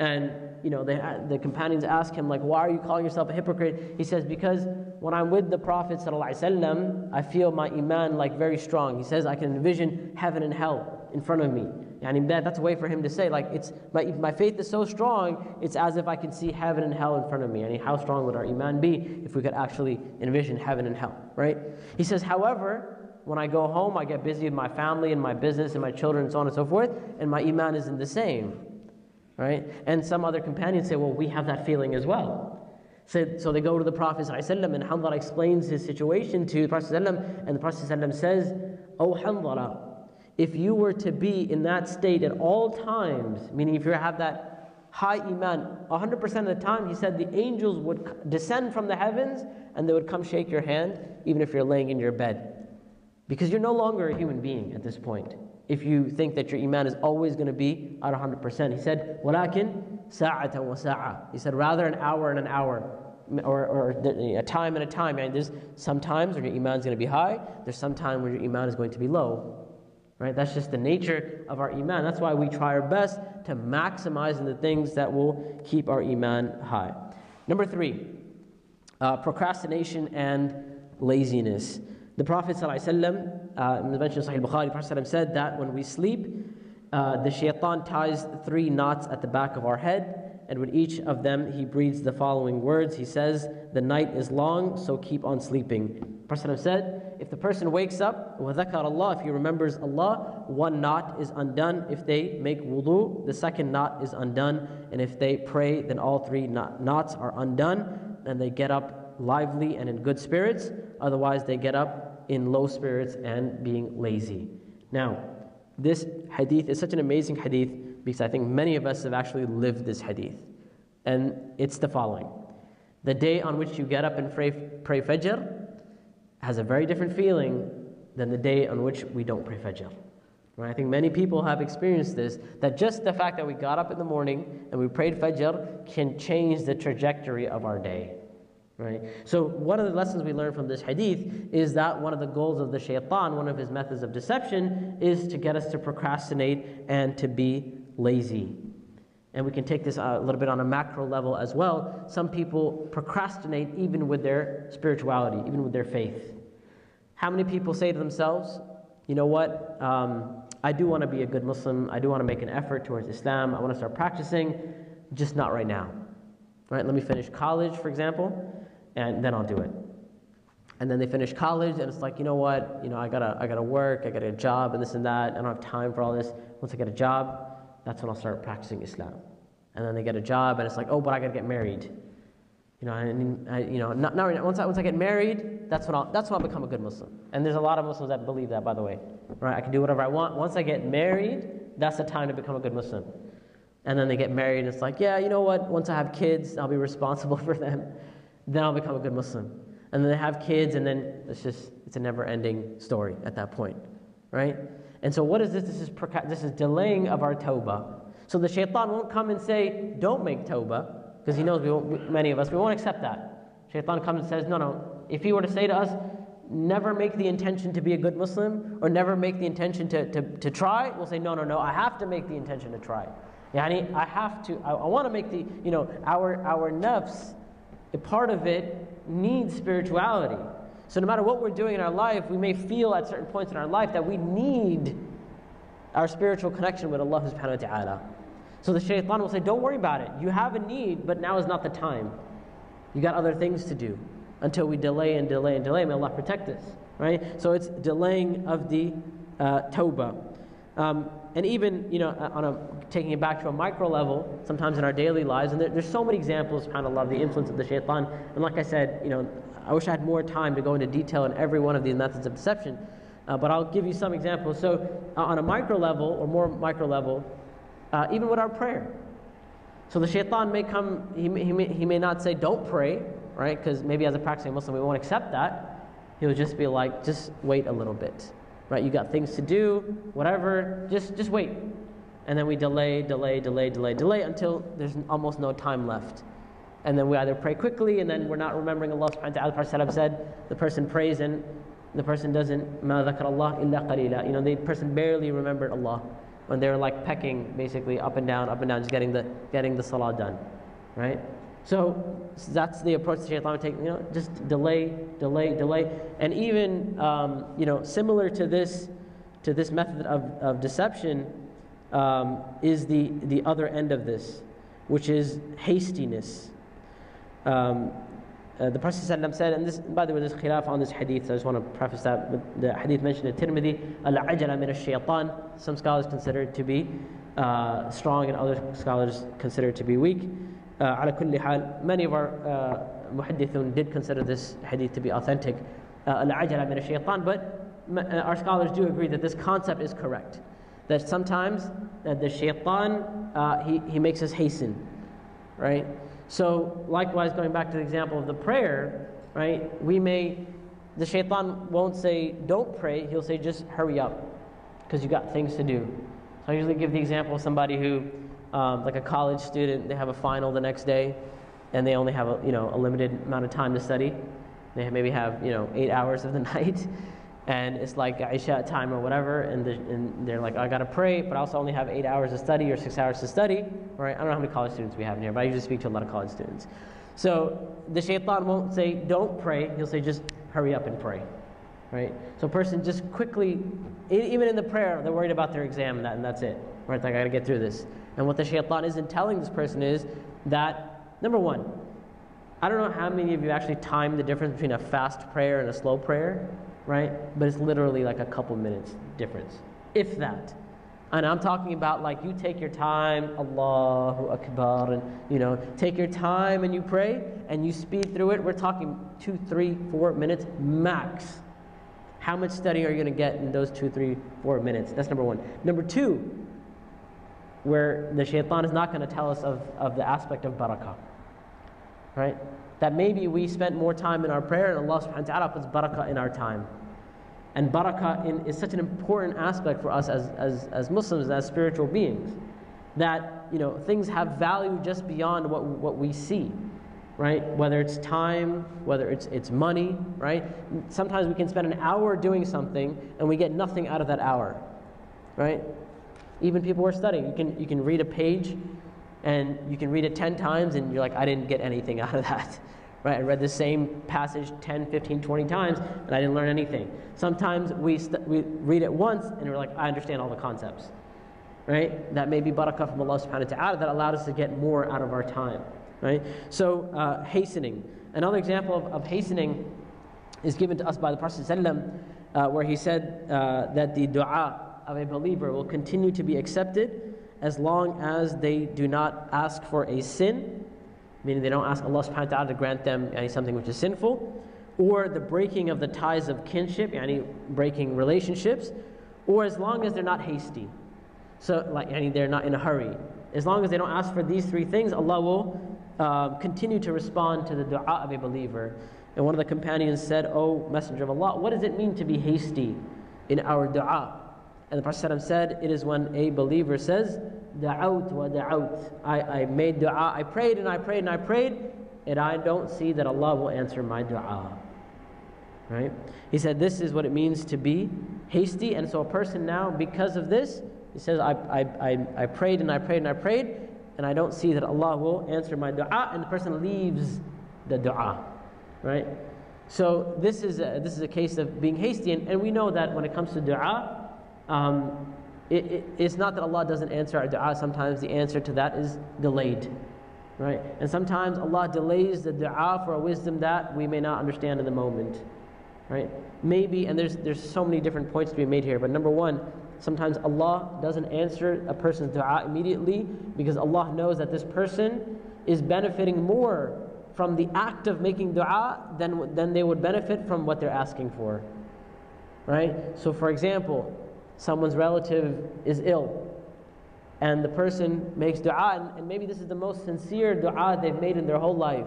And you know, they, uh, the companions ask him, like, why are you calling yourself a hypocrite? He says, because when I'm with the Prophet I feel my iman like very strong. He says, I can envision heaven and hell in front of me. And that, that's a way for him to say, like, it's my, my faith is so strong, it's as if I can see heaven and hell in front of me. Yani how strong would our iman be if we could actually envision heaven and hell, right? He says, however, when I go home, I get busy with my family and my business and my children and so on and so forth, and my iman isn't the same right? And some other companions say, well, we have that feeling as well. So, so they go to the Prophet ﷺ and Hanzala explains his situation to the Prophet ﷺ, and the Prophet ﷺ says, Oh Hanzala, if you were to be in that state at all times, meaning if you have that high iman, 100% of the time, he said the angels would descend from the heavens and they would come shake your hand, even if you're laying in your bed. Because you're no longer a human being at this point if you think that your iman is always going to be at 100%. He said, وَلَكِنْ سَاعَةً وَسَاعَةً. He said, rather an hour and an hour, or, or a time and a time. And there's some times when your iman is going to be high, there's some time where your iman is going to be low. Right? That's just the nature of our iman. That's why we try our best to maximize in the things that will keep our iman high. Number three, uh, procrastination and laziness. The Prophet ﷺ, uh, in the mention of Sahih Bukhari, Prophet said that when we sleep, uh, the shaitan ties three knots at the back of our head, and with each of them he breathes the following words. He says, The night is long, so keep on sleeping. Prophet said, If the person wakes up, وَذَكَرَ Allah, if he remembers Allah, one knot is undone. If they make wudu, the second knot is undone. And if they pray, then all three knots are undone, and they get up lively and in good spirits. Otherwise, they get up in low spirits and being lazy. Now, this hadith is such an amazing hadith because I think many of us have actually lived this hadith. And it's the following The day on which you get up and pray, pray Fajr has a very different feeling than the day on which we don't pray Fajr. I think many people have experienced this that just the fact that we got up in the morning and we prayed Fajr can change the trajectory of our day. Right? So one of the lessons we learn from this hadith is that one of the goals of the shaitan, one of his methods of deception, is to get us to procrastinate and to be lazy. And we can take this a little bit on a macro level as well. Some people procrastinate even with their spirituality, even with their faith. How many people say to themselves, you know what, um, I do want to be a good Muslim, I do want to make an effort towards Islam, I want to start practicing, just not right now. Right? Let me finish college, for example and then I'll do it. And then they finish college, and it's like, you know what? You know, I gotta, I gotta work, I gotta get a job, and this and that. I don't have time for all this. Once I get a job, that's when I'll start practicing Islam. And then they get a job, and it's like, oh, but I gotta get married. You know, and I, you know, not, not, once I once I get married, that's when I'll that's when I'll become a good Muslim. And there's a lot of Muslims that believe that, by the way. Right? I can do whatever I want. Once I get married, that's the time to become a good Muslim. And then they get married, and it's like, yeah, you know what? Once I have kids, I'll be responsible (laughs) for them then I'll become a good Muslim. And then they have kids, and then it's just, it's a never ending story at that point, right? And so, what is this? This is, this is delaying of our tawbah. So, the shaitan won't come and say, don't make tawbah, because he knows we won't, many of us, we won't accept that. Shaitan comes and says, no, no. If he were to say to us, never make the intention to be a good Muslim, or never make the intention to, to, to try, we'll say, no, no, no, I have to make the intention to try. Yani, I have to, I, I want to make the, you know, our, our nafs a part of it needs spirituality. So no matter what we're doing in our life, we may feel at certain points in our life that we need our spiritual connection with Allah subhanahu wa ta'ala. So the shaitan will say, Don't worry about it. You have a need, but now is not the time. You got other things to do until we delay and delay and delay. May Allah protect us. Right? So it's delaying of the uh, tawbah. Um, and even, you know, on a, taking it back to a micro level, sometimes in our daily lives, and there, there's so many examples, subhanAllah, of the influence of the shaitan. And like I said, you know, I wish I had more time to go into detail in every one of these methods of deception. Uh, but I'll give you some examples. So, uh, on a micro level, or more micro level, uh, even with our prayer. So the shaitan may come, he may, he may, he may not say, don't pray, right? Because maybe as a practicing Muslim, we won't accept that. He'll just be like, just wait a little bit right? You got things to do, whatever, just, just wait. and then we delay, delay, delay, delay, delay until there's almost no time left. And then we either pray quickly and then we're not remembering Allah subhanahu wa ta'ala. Said the person prays and the person doesn't ma Allah illa qalila. You know, the person barely remembered Allah when they were like pecking basically up and down, up and down, just getting the getting the salah done. Right? So that's the approach that Shaitan would take. You know, just delay, delay, delay, and even um, you know, similar to this, to this method of, of deception, um, is the the other end of this, which is hastiness. Um, uh, the Prophet ﷺ said, and this, by the way, there's khilaf on this hadith, so I just want to preface that. But the hadith mentioned in Tirmidhi, al-ajala min shaitan Some scholars consider it to be uh, strong, and other scholars consider it to be weak. Uh, على كل حال, many of our uh, muhaddithun did consider this hadith to be authentic. Uh, al-ajala min shaitan but uh, our scholars do agree that this concept is correct. That sometimes uh, the shaitan, uh, he, he makes us hasten, right? So, likewise, going back to the example of the prayer, right, we may, the shaitan won't say, don't pray, he'll say, just hurry up, because you got things to do. So, I usually give the example of somebody who, um, like a college student, they have a final the next day, and they only have a, you know, a limited amount of time to study. They maybe have, you know, eight hours of the (laughs) night and it's like Isha time or whatever, and, and they're like, I gotta pray, but I also only have eight hours to study or six hours to study, right? I don't know how many college students we have in here, but I usually speak to a lot of college students. So the shaitan won't say, don't pray, he'll say, just hurry up and pray, right? So a person just quickly, even in the prayer, they're worried about their exam, and, that, and that's it, right? I gotta get through this. And what the shaitan isn't telling this person is that, number one, I don't know how many of you actually time the difference between a fast prayer and a slow prayer right? But it's literally like a couple minutes difference, if that. And I'm talking about like you take your time, Allahu Akbar, and you know, take your time and you pray and you speed through it. We're talking two, three, four minutes max. How much study are you going to get in those two, three, four minutes? That's number one. Number two, where the shaitan is not going to tell us of, of the aspect of barakah. Right? That maybe we spent more time in our prayer and Allah subhanahu wa ta'ala puts barakah in our time. And barakah in, is such an important aspect for us as, as, as Muslims, as spiritual beings, that you know, things have value just beyond what, what we see, right? Whether it's time, whether it's, it's money, right? Sometimes we can spend an hour doing something and we get nothing out of that hour, right? Even people who are studying, you can, you can read a page and you can read it 10 times and you're like, I didn't get anything (laughs) out of that. Right? I read the same passage 10, 15, 20 times and I didn't learn anything. Sometimes we, st- we read it once and we're like, I understand all the concepts. Right? That may be barakah from Allah subhanahu wa ta'ala that allowed us to get more out of our time. Right? So, uh, hastening. Another example of, of, hastening is given to us by the Prophet uh, where he said uh, that the dua of a believer will continue to be accepted as long as they do not ask for a sin, meaning they don't ask Allah subhanahu wa ta'ala to grant them something which is sinful, or the breaking of the ties of kinship, yani breaking relationships, or as long as they're not hasty. So, like, yani they're not in a hurry. As long as they don't ask for these three things, Allah will uh, continue to respond to the dua of a believer. And one of the companions said, O Messenger of Allah, what does it mean to be hasty in our dua? And the Prophet said, It is when a believer says, Da'awt wa da'awt. I, I made dua, I prayed and I prayed and I prayed, and I don't see that Allah will answer my dua. Right? He said, This is what it means to be hasty. And so a person now, because of this, he says, I, I, I, I prayed and I prayed and I prayed, and I don't see that Allah will answer my dua, and the person leaves the dua. Right? So this is a, this is a case of being hasty, and, and we know that when it comes to dua, um, it, it, it's not that Allah doesn't answer our dua, sometimes the answer to that is delayed. Right? And sometimes Allah delays the dua for a wisdom that we may not understand in the moment. Right? Maybe, and there's, there's so many different points to be made here, but number one, sometimes Allah doesn't answer a person's dua immediately because Allah knows that this person is benefiting more from the act of making dua than, than they would benefit from what they're asking for. Right? So, for example, someone's relative is ill and the person makes dua and, maybe this is the most sincere dua they've made in their whole life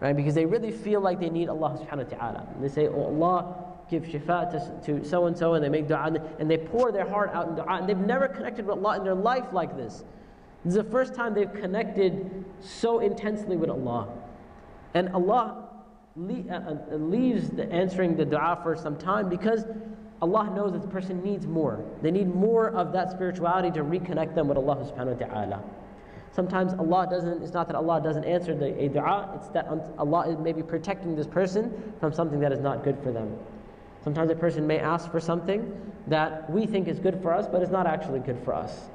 right because they really feel like they need allah subhanahu wa ta'ala and they say oh allah give shifa to so and so, and they make dua, and they pour their heart out in dua, and they've never connected with Allah in their life like this. This is the first time they've connected so intensely with Allah. And Allah uh, uh, leaves the answering the dua for some time because Allah knows that the person needs more. They need more of that spirituality to reconnect them with Allah subhanahu wa ta'ala. Sometimes Allah doesn't, it's not that Allah doesn't answer the a dua, it's that Allah is maybe protecting this person from something that is not good for them. Sometimes a person may ask for something that we think is good for us, but it's not actually good for us.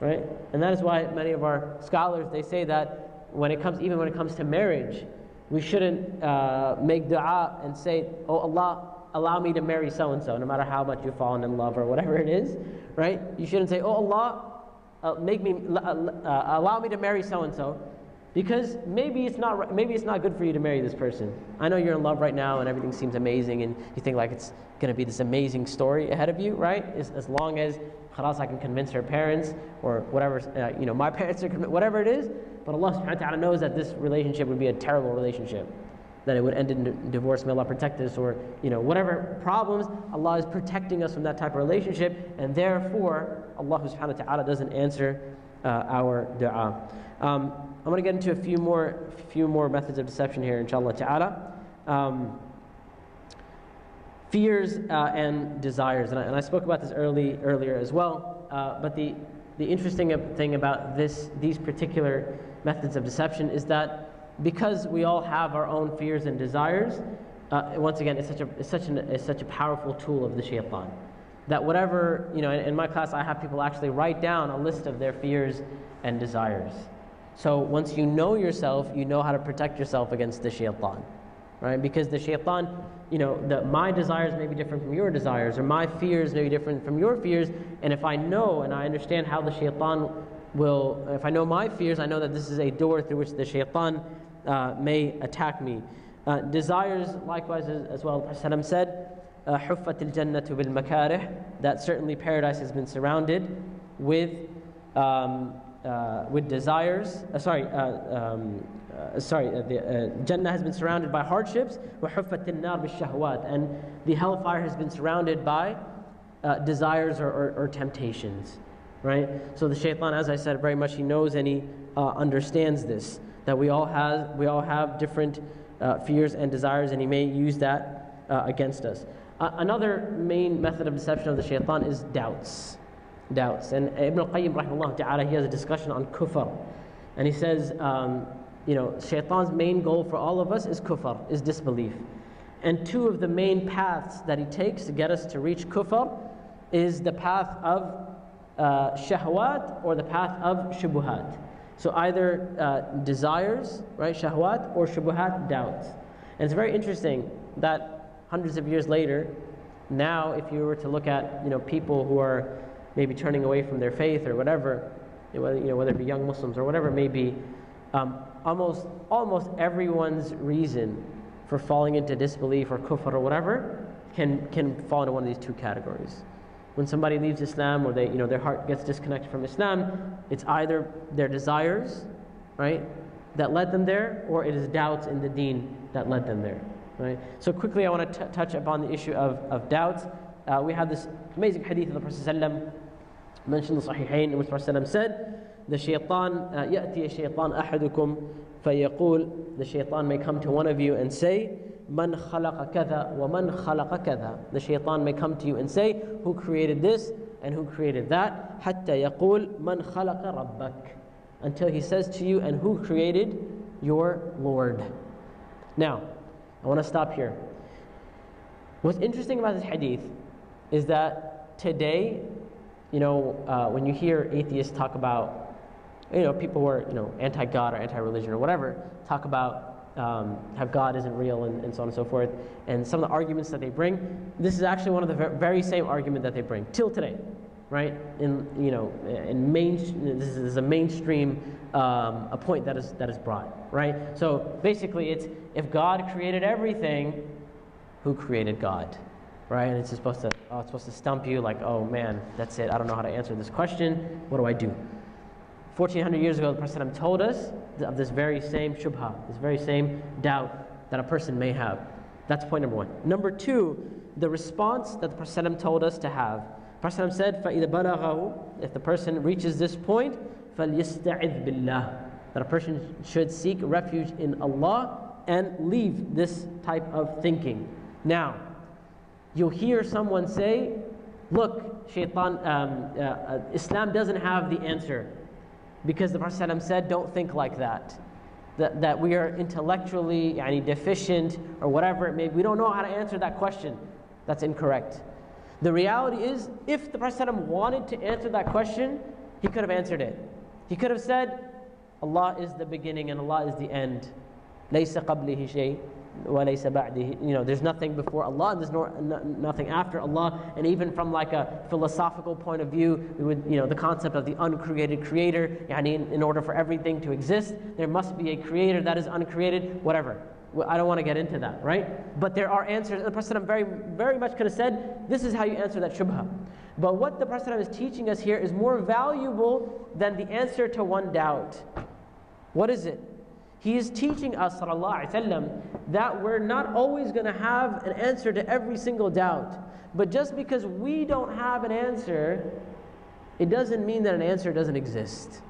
Right? And that is why many of our scholars, they say that when it comes, even when it comes to marriage, we shouldn't uh, make dua and say, oh Allah, allow me to marry so and so, no matter how much you've fallen in love or whatever it is, right? You shouldn't say, oh Allah, uh, make me uh, uh, allow me to marry so and so, because maybe it's not maybe it's not good for you to marry this person. I know you're in love right now and everything seems amazing and you think like it's going to be this amazing story ahead of you, right? As, as long as khalas I can convince her parents or whatever uh, you know my (laughs) parents are whatever it is. But Allah Subhanahu wa Taala knows that this relationship would be a terrible relationship that it would end in divorce. May Allah protect us, or you know, whatever problems, Allah is protecting us from that type of relationship, and therefore Allah subhanahu wa ta'ala doesn't answer uh, our dua. Um, I'm to get into a few more, few more methods of deception here, inshallah ta'ala. Um, fears uh, and desires, and I, and I, spoke about this early, earlier as well. Uh, but the, the interesting thing about this, these particular methods of deception is that because we all have our own fears and desires, uh, once again, it's such, a, it's, such an, it's such a powerful tool of the shaitan. That whatever, you know, in, in my class, I have people actually write down a list of their fears and desires. So once you know yourself, you know how to protect yourself against the shaitan, right? Because the shaitan, you know, the, my desires may be different from your desires, or my fears may be different from your fears. And if I know and I understand how the shaitan will, if I know my fears, I know that this is a door through which the shaitan uh, may attack me. Uh, desires, likewise, as, as well, Prophet said, حُفَّتِ الْجَنَّةُ بِالْمَكَارِهِ That certainly paradise has been surrounded with, um, uh, with desires. Uh, sorry, uh, um, uh, sorry, the Jannah has been surrounded by hardships. وَحُفَّتِ النَّارِ بِالشَّهْوَاتِ And the hellfire has been surrounded by desires or, or, or temptations right? So the shaitan, as I said, very much he knows and he uh, understands this that we all have, we all have different uh, fears and desires, and he may use that uh, against us. Uh, another main method of deception of the shaitan is doubts. Doubts. And Ibn al-Qayyim, rahimahullah ta'ala, he has a discussion on kufr. And he says, um, you know, shaitan's main goal for all of us is kufr, is disbelief. And two of the main paths that he takes to get us to reach kufr is the path of uh, shahwat or the path of shubuhat. So either uh, desires, right, shahwat, or shubuhat, doubts. And it's very interesting that hundreds of years later, now if you were to look at, you know, people who are maybe turning away from their faith or whatever, whether, you know, whether it be young Muslims or whatever it may be, um, almost, almost everyone's reason for falling into disbelief or kufr or whatever can, can fall into one of these two categories when somebody leaves Islam or they, you know, their heart gets disconnected from Islam, it's either their desires, right, that led them there, or it is doubts in the deen that led them there. Right? So quickly, I want to t- touch upon the issue of, of doubts. Uh, we have this amazing hadith of the Prophet ﷺ, mentioned in the Sahihain, in which the Prophet said, the shaitan, uh, يأتي الشيطان أحدكم فيقول, the shaitan may come to one of you and say, Khalaqa kada wa man khalaqa kada. The shaitan may come to you and say, Who created this and who created that? Hatta yaqul man khalaqa rabbak. Until he says to you, And who created your Lord? Now, I want to stop here. What's interesting about this hadith is that today, you know, uh, when you hear atheists talk about, you know, people who are, you know, anti-God or anti-religion or whatever, talk about um, how God isn't real and, and, so on and so forth, and some of the arguments that they bring, this is actually one of the very same argument that they bring till today, right? In you know, in main, this is a mainstream um, a point that is that is brought, right? So basically, it's if God created everything, who created God, right? And it's supposed to oh, it's supposed to stump you like, oh man, that's it. I don't know how to answer this question. What do I do? 1400 years ago, the Prophet told us of this very same shubha, this very same doubt that a person may have. That's point number one. Number two, the response that the Prophet told us to have. The Prophet said, فَإِذَا بَلَغَهُ If the person reaches this point, فَلْيَسْتَعِذْ بِاللَّهِ That a person should seek refuge in Allah and leave this type of thinking. Now, you'll hear someone say, look, shaitan, um, uh, uh, Islam doesn't have the answer because the Prophet said, don't think like that. That, that we are intellectually yani, deficient or whatever it may be. We don't know how to answer that question. That's incorrect. The reality is, if the Prophet wanted to answer that question, he could have answered it. He could have said, Allah is the beginning and Allah is the end. لَيْسَ قَبْلِهِ شَيْءٍ وَلَيْسَ بَعْدِهِ You know, there's nothing before Allah, there's no, nothing after Allah. And even from like a philosophical point of view, we would, you know, the concept of the uncreated creator, yani in, in order for everything to exist, there must be a creator that is uncreated, whatever. I don't want to get into that, right? But there are answers. And the Prophet very, very much could have said, this is how you answer that shubha. But what the Prophet is teaching us here is more valuable than the answer to one doubt. What is it? He is teaching us وسلم, that we're not always going to have an answer to every single doubt. But just because we don't have an answer, it doesn't mean that an answer doesn't exist.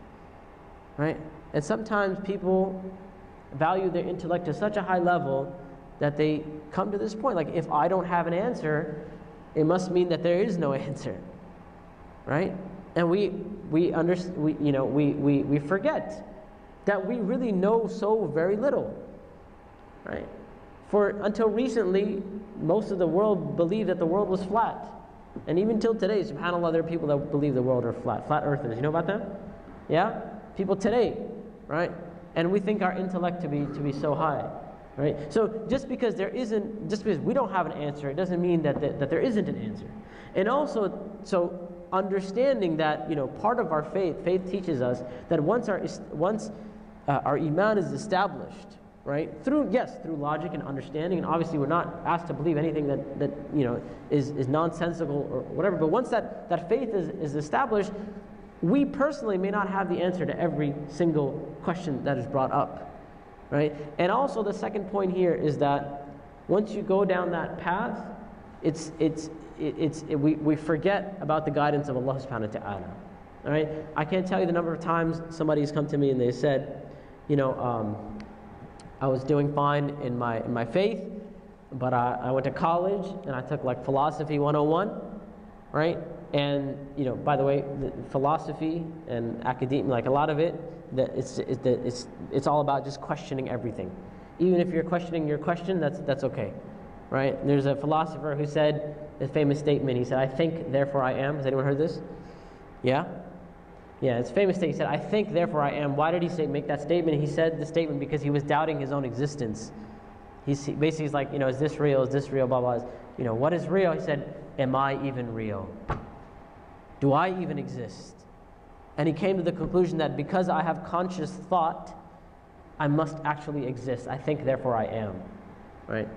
Right? And sometimes people value their intellect to such a high level that they come to this point like, if I don't have an answer, it must mean that there is no (laughs) answer. Right? And we, we, under, we, you know, we, we, we forget that we really know so very little. Right? For until recently, most of the world believed that the world was flat. And even till today, subhanAllah, there are people that believe the world are flat, flat earthers. You know about them? Yeah? People today, right? And we think our intellect to be to be so high. Right? So just because there isn't, just because we don't have an answer, it doesn't mean that, that, that there isn't an answer. And also, so understanding that, you know, part of our faith, faith teaches us that once our, once uh, our iman is established, right? Through, yes, through logic and understanding, and obviously we're not asked to believe anything that, that you know, is, is nonsensical or whatever, but once that, that faith is, is established, we personally may not have the answer to every single question that is brought up, right? And also the second point here is that once you go down that path, it's, it's, it's, it, we, we forget about the guidance of Allah subhanahu wa ta'ala. All right? I can't tell you the number of times somebody's come to me and they said, you know, um, I was doing fine in my, in my faith, but I, I went to college and I took like philosophy 101, right? And, you know, by the way, the philosophy and academia, like a lot of it, that it's, it's, it's, it's all about just questioning everything. Even if you're questioning your question, that's, that's okay, right? There's a philosopher who said a famous statement. He said, I think, therefore I am. Has anyone heard this? Yeah? Yeah, it's famous that he said, I think, therefore I am. Why did he say, make that statement? He said the statement because he was doubting his own existence. He's, he basically he's like, you know, is this real? Is this real? Blah, blah. You know, what is real? He said, am I even real? Do I even exist? And he came to the conclusion that because I have conscious thought, I must actually exist. I think, therefore I am. Right?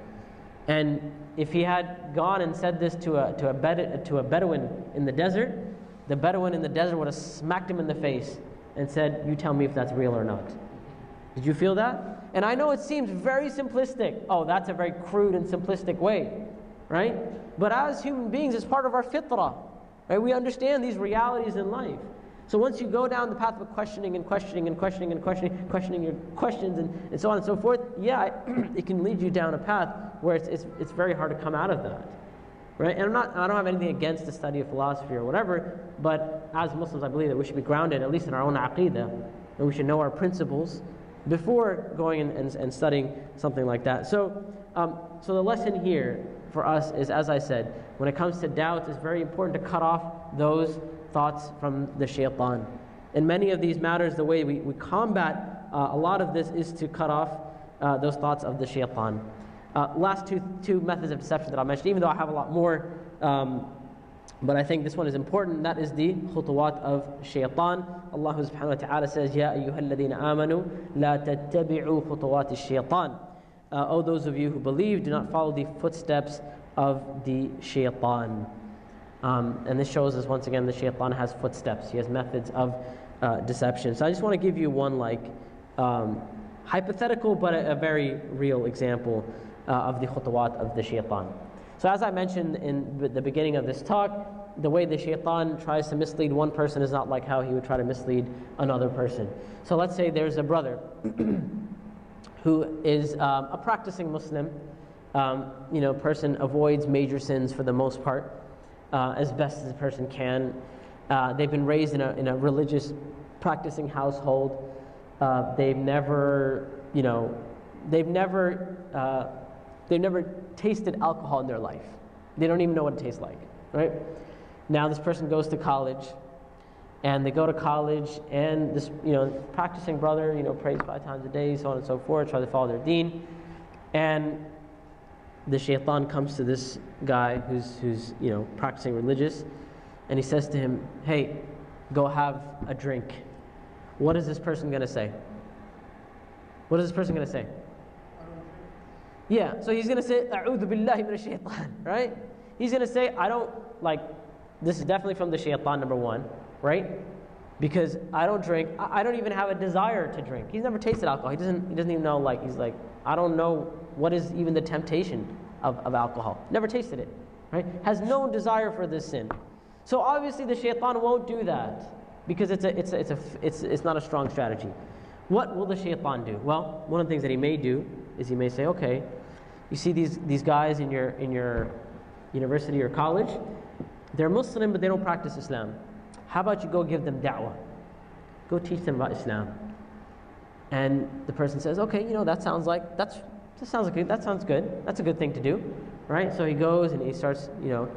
And if he had gone and said this to a, to a, Bed- to a Bedouin in the desert, the Bedouin in the desert would have smacked him in the face and said, You tell me if that's real or not. Did you feel that? And I know it seems very simplistic. Oh, that's a very crude and simplistic way, right? But as human beings, it's part of our fitrah, right? We understand these realities in life. So once you go down the path of questioning and questioning and questioning and questioning, questioning your questions and, and so on and so forth, yeah, (clears throat) it can lead you down a path where it's, it's, it's very hard to come out of that. Right? And I'm not, I don't have anything against the study of philosophy or whatever, but as Muslims, I believe that we should be grounded, at least in our own aqidah, and we should know our principles before going and, and, and studying something like that. So, um, so the lesson here for us is, as I said, when it comes to doubts, it's very important to cut off those thoughts from the shaitan. In many of these matters, the way we, we combat uh, a lot of this is to cut off uh, those thoughts of the shaitan. Uh, last two, two methods of deception that I mentioned, even though I have a lot more, um, but I think this one is important. That is the khutuwat of shaitan. Allah subhanahu wa ta'ala says, Ya ayyuhalladhina amanu, la tattabi'u khutuwat shaitan. Uh, oh, those of you who believe, do not follow the footsteps of the shaitan. Um, and this shows us once again the shaitan has footsteps. He has methods of uh, deception. So I just want to give you one like um, hypothetical but a, a very real example. Uh, of the khutawat of the shaitan. So, as I mentioned in the beginning of this talk, the way the shaitan tries to mislead one person is not like how he would try to mislead another person. So, let's say there's a brother (clears throat) who is um, a practicing Muslim. Um, you know, person avoids major sins for the most part, uh, as best as a person can. Uh, they've been raised in a, in a religious, practicing household. Uh, they've never, you know, they've never, uh, they've never tasted alcohol in their life. They don't even know what it tastes like, right? Now this person goes to college, and they go to college, and this, you know, practicing brother, you know, prays five times a day, so on and so forth, try to follow their deen, and the shaitan comes to this guy who's, who's you know, practicing religious, and he says to him, Hey, go have a drink. What is this person going to say? What is this person going to say? Yeah, so he's going to say, A'udhu billahi min shaitan, (laughs) right? He's going to say, I don't, like, this is definitely from the shaitan, number one, right? Because I don't drink, I don't even have a desire to drink. He's never tasted alcohol. He doesn't, he doesn't even know, like, he's like, I don't know what is even the temptation of, of alcohol. Never tasted it, right? Has no desire for this sin. So obviously the shaitan won't do that because it's, a, it's, a, it's, a, it's, it's not a strong strategy. What will the shaitan do? Well, one of the things that he may do is he may say, okay, you see these, these guys in your, in your university or college, they're Muslim but they don't practice Islam. How about you go give them da'wah? Go teach them about Islam. And the person says, okay, you know, that sounds like, that's, that sounds good, that sounds good. That's a good thing to do, right? So he goes and he starts, you know,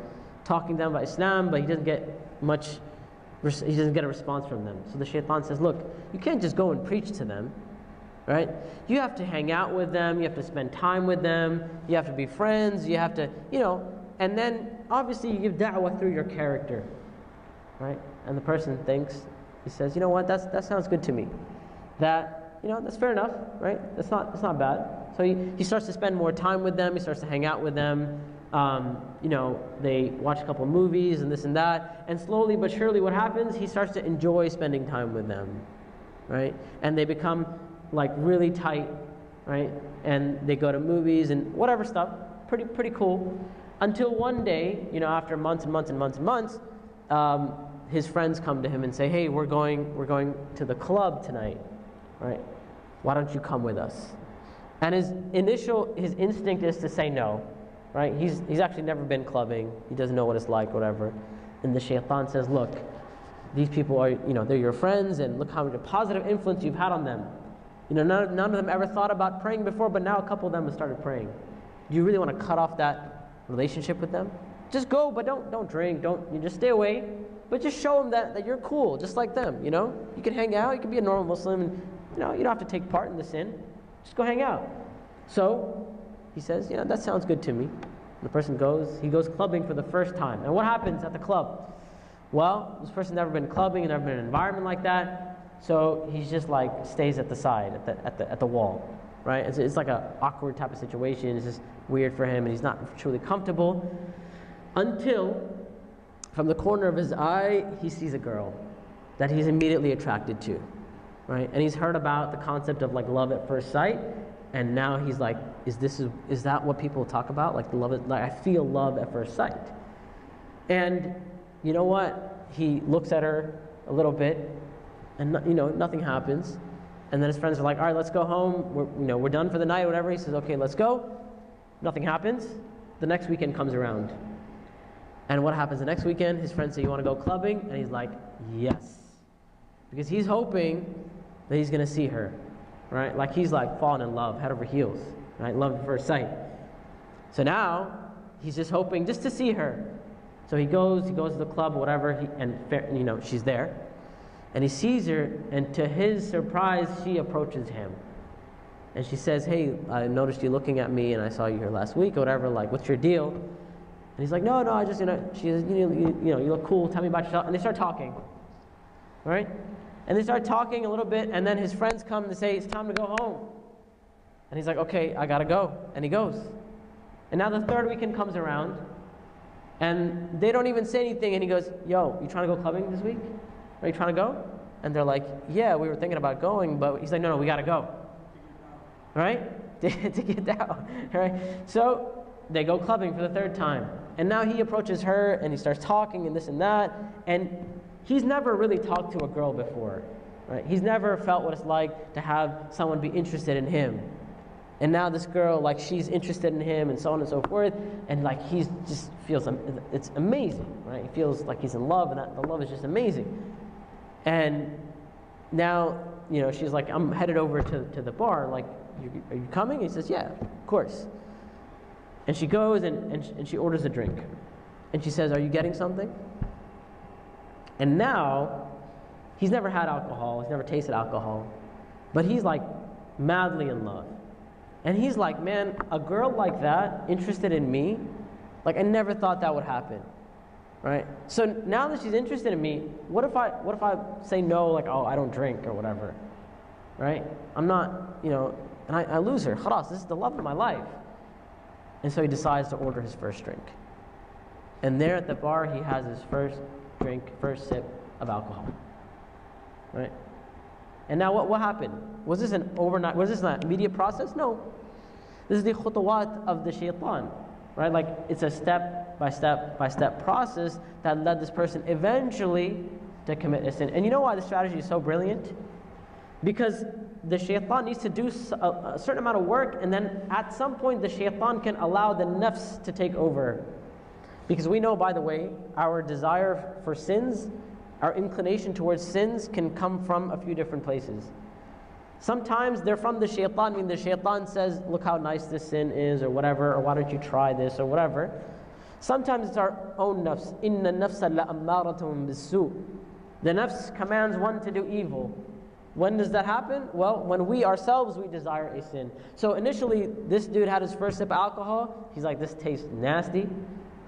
talking to them about Islam, but he doesn't get much, he doesn't get a response from them. So the shaitan says, look, you can't just go and preach to them, right? You have to hang out with them, you have to spend time with them, you have to be friends, you have to, you know, and then obviously you give da'wah through your character, right? And the person thinks, he says, you know what, That's, that sounds good to me. That you know, that's fair enough, right? That's not, that's not bad. So he, he starts to spend more time with them, he starts to hang out with them. Um, you know, they watch a couple movies and this and that. And slowly but surely, what happens? He starts to enjoy spending time with them, right? And they become like really tight, right? And they go to movies and whatever stuff. Pretty, pretty cool. Until one day, you know, after months and months and months and months, um, his friends come to him and say, "Hey, we're going, we're going to the club tonight." right? Why don't you come with us? And his initial, his instinct is to say no, right? He's, he's actually never been clubbing. He doesn't know what it's like, whatever. And the shaitan says, look, these people are, you know, they're your friends, and look how much positive influence you've had on them. You know, none, none of them ever thought about praying before, but now a couple of them have started praying. Do you really want to cut off that relationship with them? Just go, but don't, don't drink. Don't, you just stay away. But just show them that, that you're cool, just like them, you know? You can hang out, you can be a normal Muslim, and you know, you don't have to take part in the sin. Just go hang out. So he says, you know, that sounds good to me. The person goes, he goes clubbing for the first time. And what happens at the club? Well, this person's never been clubbing never been in an environment like that. So he's just like stays at the side, at the, at the, at the wall, right? It's, it's like an awkward type of situation. It's just weird for him and he's not truly comfortable until from the corner of his eye, he sees a girl that he's immediately attracted to right? And he's heard about the concept of like love at first sight, and now he's like, is this is that what people talk about? Like love, like I feel love at first sight. And you know what? He looks at her a little bit, and you know nothing happens. And then his friends are like, all right, let's go home. We're, you know, we're done for the night, whatever. He says, okay, let's go. Nothing happens. The next weekend comes around. And what happens the next weekend? His friends say, you want to go clubbing? And he's like, yes. Because he's hoping that he's going to see her, right? Like he's like falling in love, head over heels, right? Love at first sight. So now he's just hoping just to see her. So he goes, he goes to the club, whatever, he, and you know she's there, and he sees her, and to his surprise, she approaches him, and she says, "Hey, I noticed you looking at me, and I saw you here last week, or whatever. Like, what's your deal?" And he's like, "No, no, I just, you know, she, you, you, you know, you look cool. Tell me about yourself." And they start talking, right? And they start talking a little bit, and then his friends come and say, It's time to go home. And he's like, Okay, I gotta go. And he goes. And now the third weekend comes around, and they don't even say anything. And he goes, Yo, you trying to go clubbing this week? Are you trying to go? And they're like, Yeah, we were thinking about going, but he's like, No, no, we gotta go. right? (laughs) to, to get down, (laughs) right? So they go clubbing for the third time. And now he approaches her and he starts talking and this and that. And he's never really talked to a girl before, right? He's never felt what it's like to have someone be interested in him. And now this girl, like she's interested in him and so on and so forth. And like he just feels, it's amazing, right? He feels like he's in love and that the love is just amazing. And now, you know, she's like, I'm headed over to, to the bar. Like, are you coming? He says, Yeah, of course. And she goes and, and, and she orders a drink. And she says, Are you getting something? And now, he's never had alcohol, he's never tasted alcohol, but he's like madly in love. And he's like, Man, a girl like that, interested in me, like I never thought that would happen. Right? So now that she's interested in me, what if I what if I say no, like, oh, I don't drink or whatever? Right? I'm not, you know, and I, I lose her. Khalas, this is the love of my life. And so he decides to order his first drink. And there at the bar, he has his first drink, first sip of alcohol. Right? And now what, what happened? Was this an overnight, was this an immediate process? No. This is the khutawat of the shaitan. Right? Like it's a step by step by step process that led this person eventually to commit a sin. And you know why the strategy is so brilliant? Because the shaitan needs to do a, a, certain amount of work, and then at some point, the shaitan can allow the nafs to take over. Because we know, by the way, our desire for sins, our inclination towards sins, can come from a few different places. Sometimes they're from the shaitan, mean, the shaitan says, Look how nice this sin is, or whatever, or why don't you try this, or whatever. Sometimes it's our own nafs. Inna nafsa la ammaratun bisu. The nafs commands one to do evil. When does that happen? Well, when we ourselves we desire a sin. So initially, this dude had his first sip of alcohol. He's like, this tastes nasty.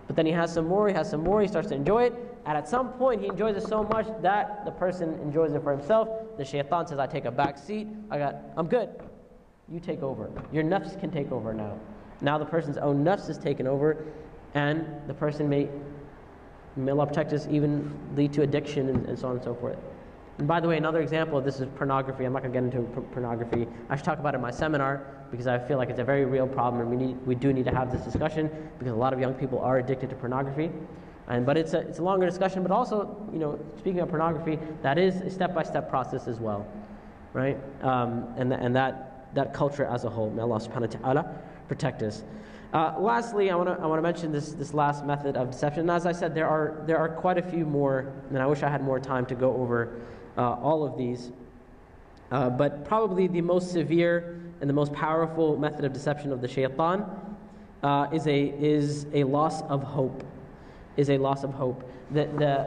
But then he has some more, he has some more, he starts to enjoy it. And at some point, he enjoys it so much that the person enjoys it for himself. The shaitan says, I take a back seat. I got, I'm good. You take over. Your nafs can take over now. Now the person's own nafs is taken over, and the person may, may Allah even lead to addiction and, and so on and so forth. And by the way, another example of this is pornography. I'm not going to get into pornography. I should talk about it in my seminar because I feel like it's a very real problem and we, need, we do need to have this discussion because a lot of young people are addicted to pornography. And, but it's a, it's a longer discussion, but also, you know, speaking of pornography, that is a step-by-step process as well, right? Um, and, and that, that culture as a whole. May Allah subhanahu wa ta'ala protect us. Uh, lastly, I want to I wanna mention this, this last method of deception. And as I said, there are, there are quite a few more, and I wish I had more time to go over uh, all of these. Uh, but probably the most severe and the most powerful method of deception of the shaitan uh, is, a, is a loss of hope. Is a loss of hope. The, the,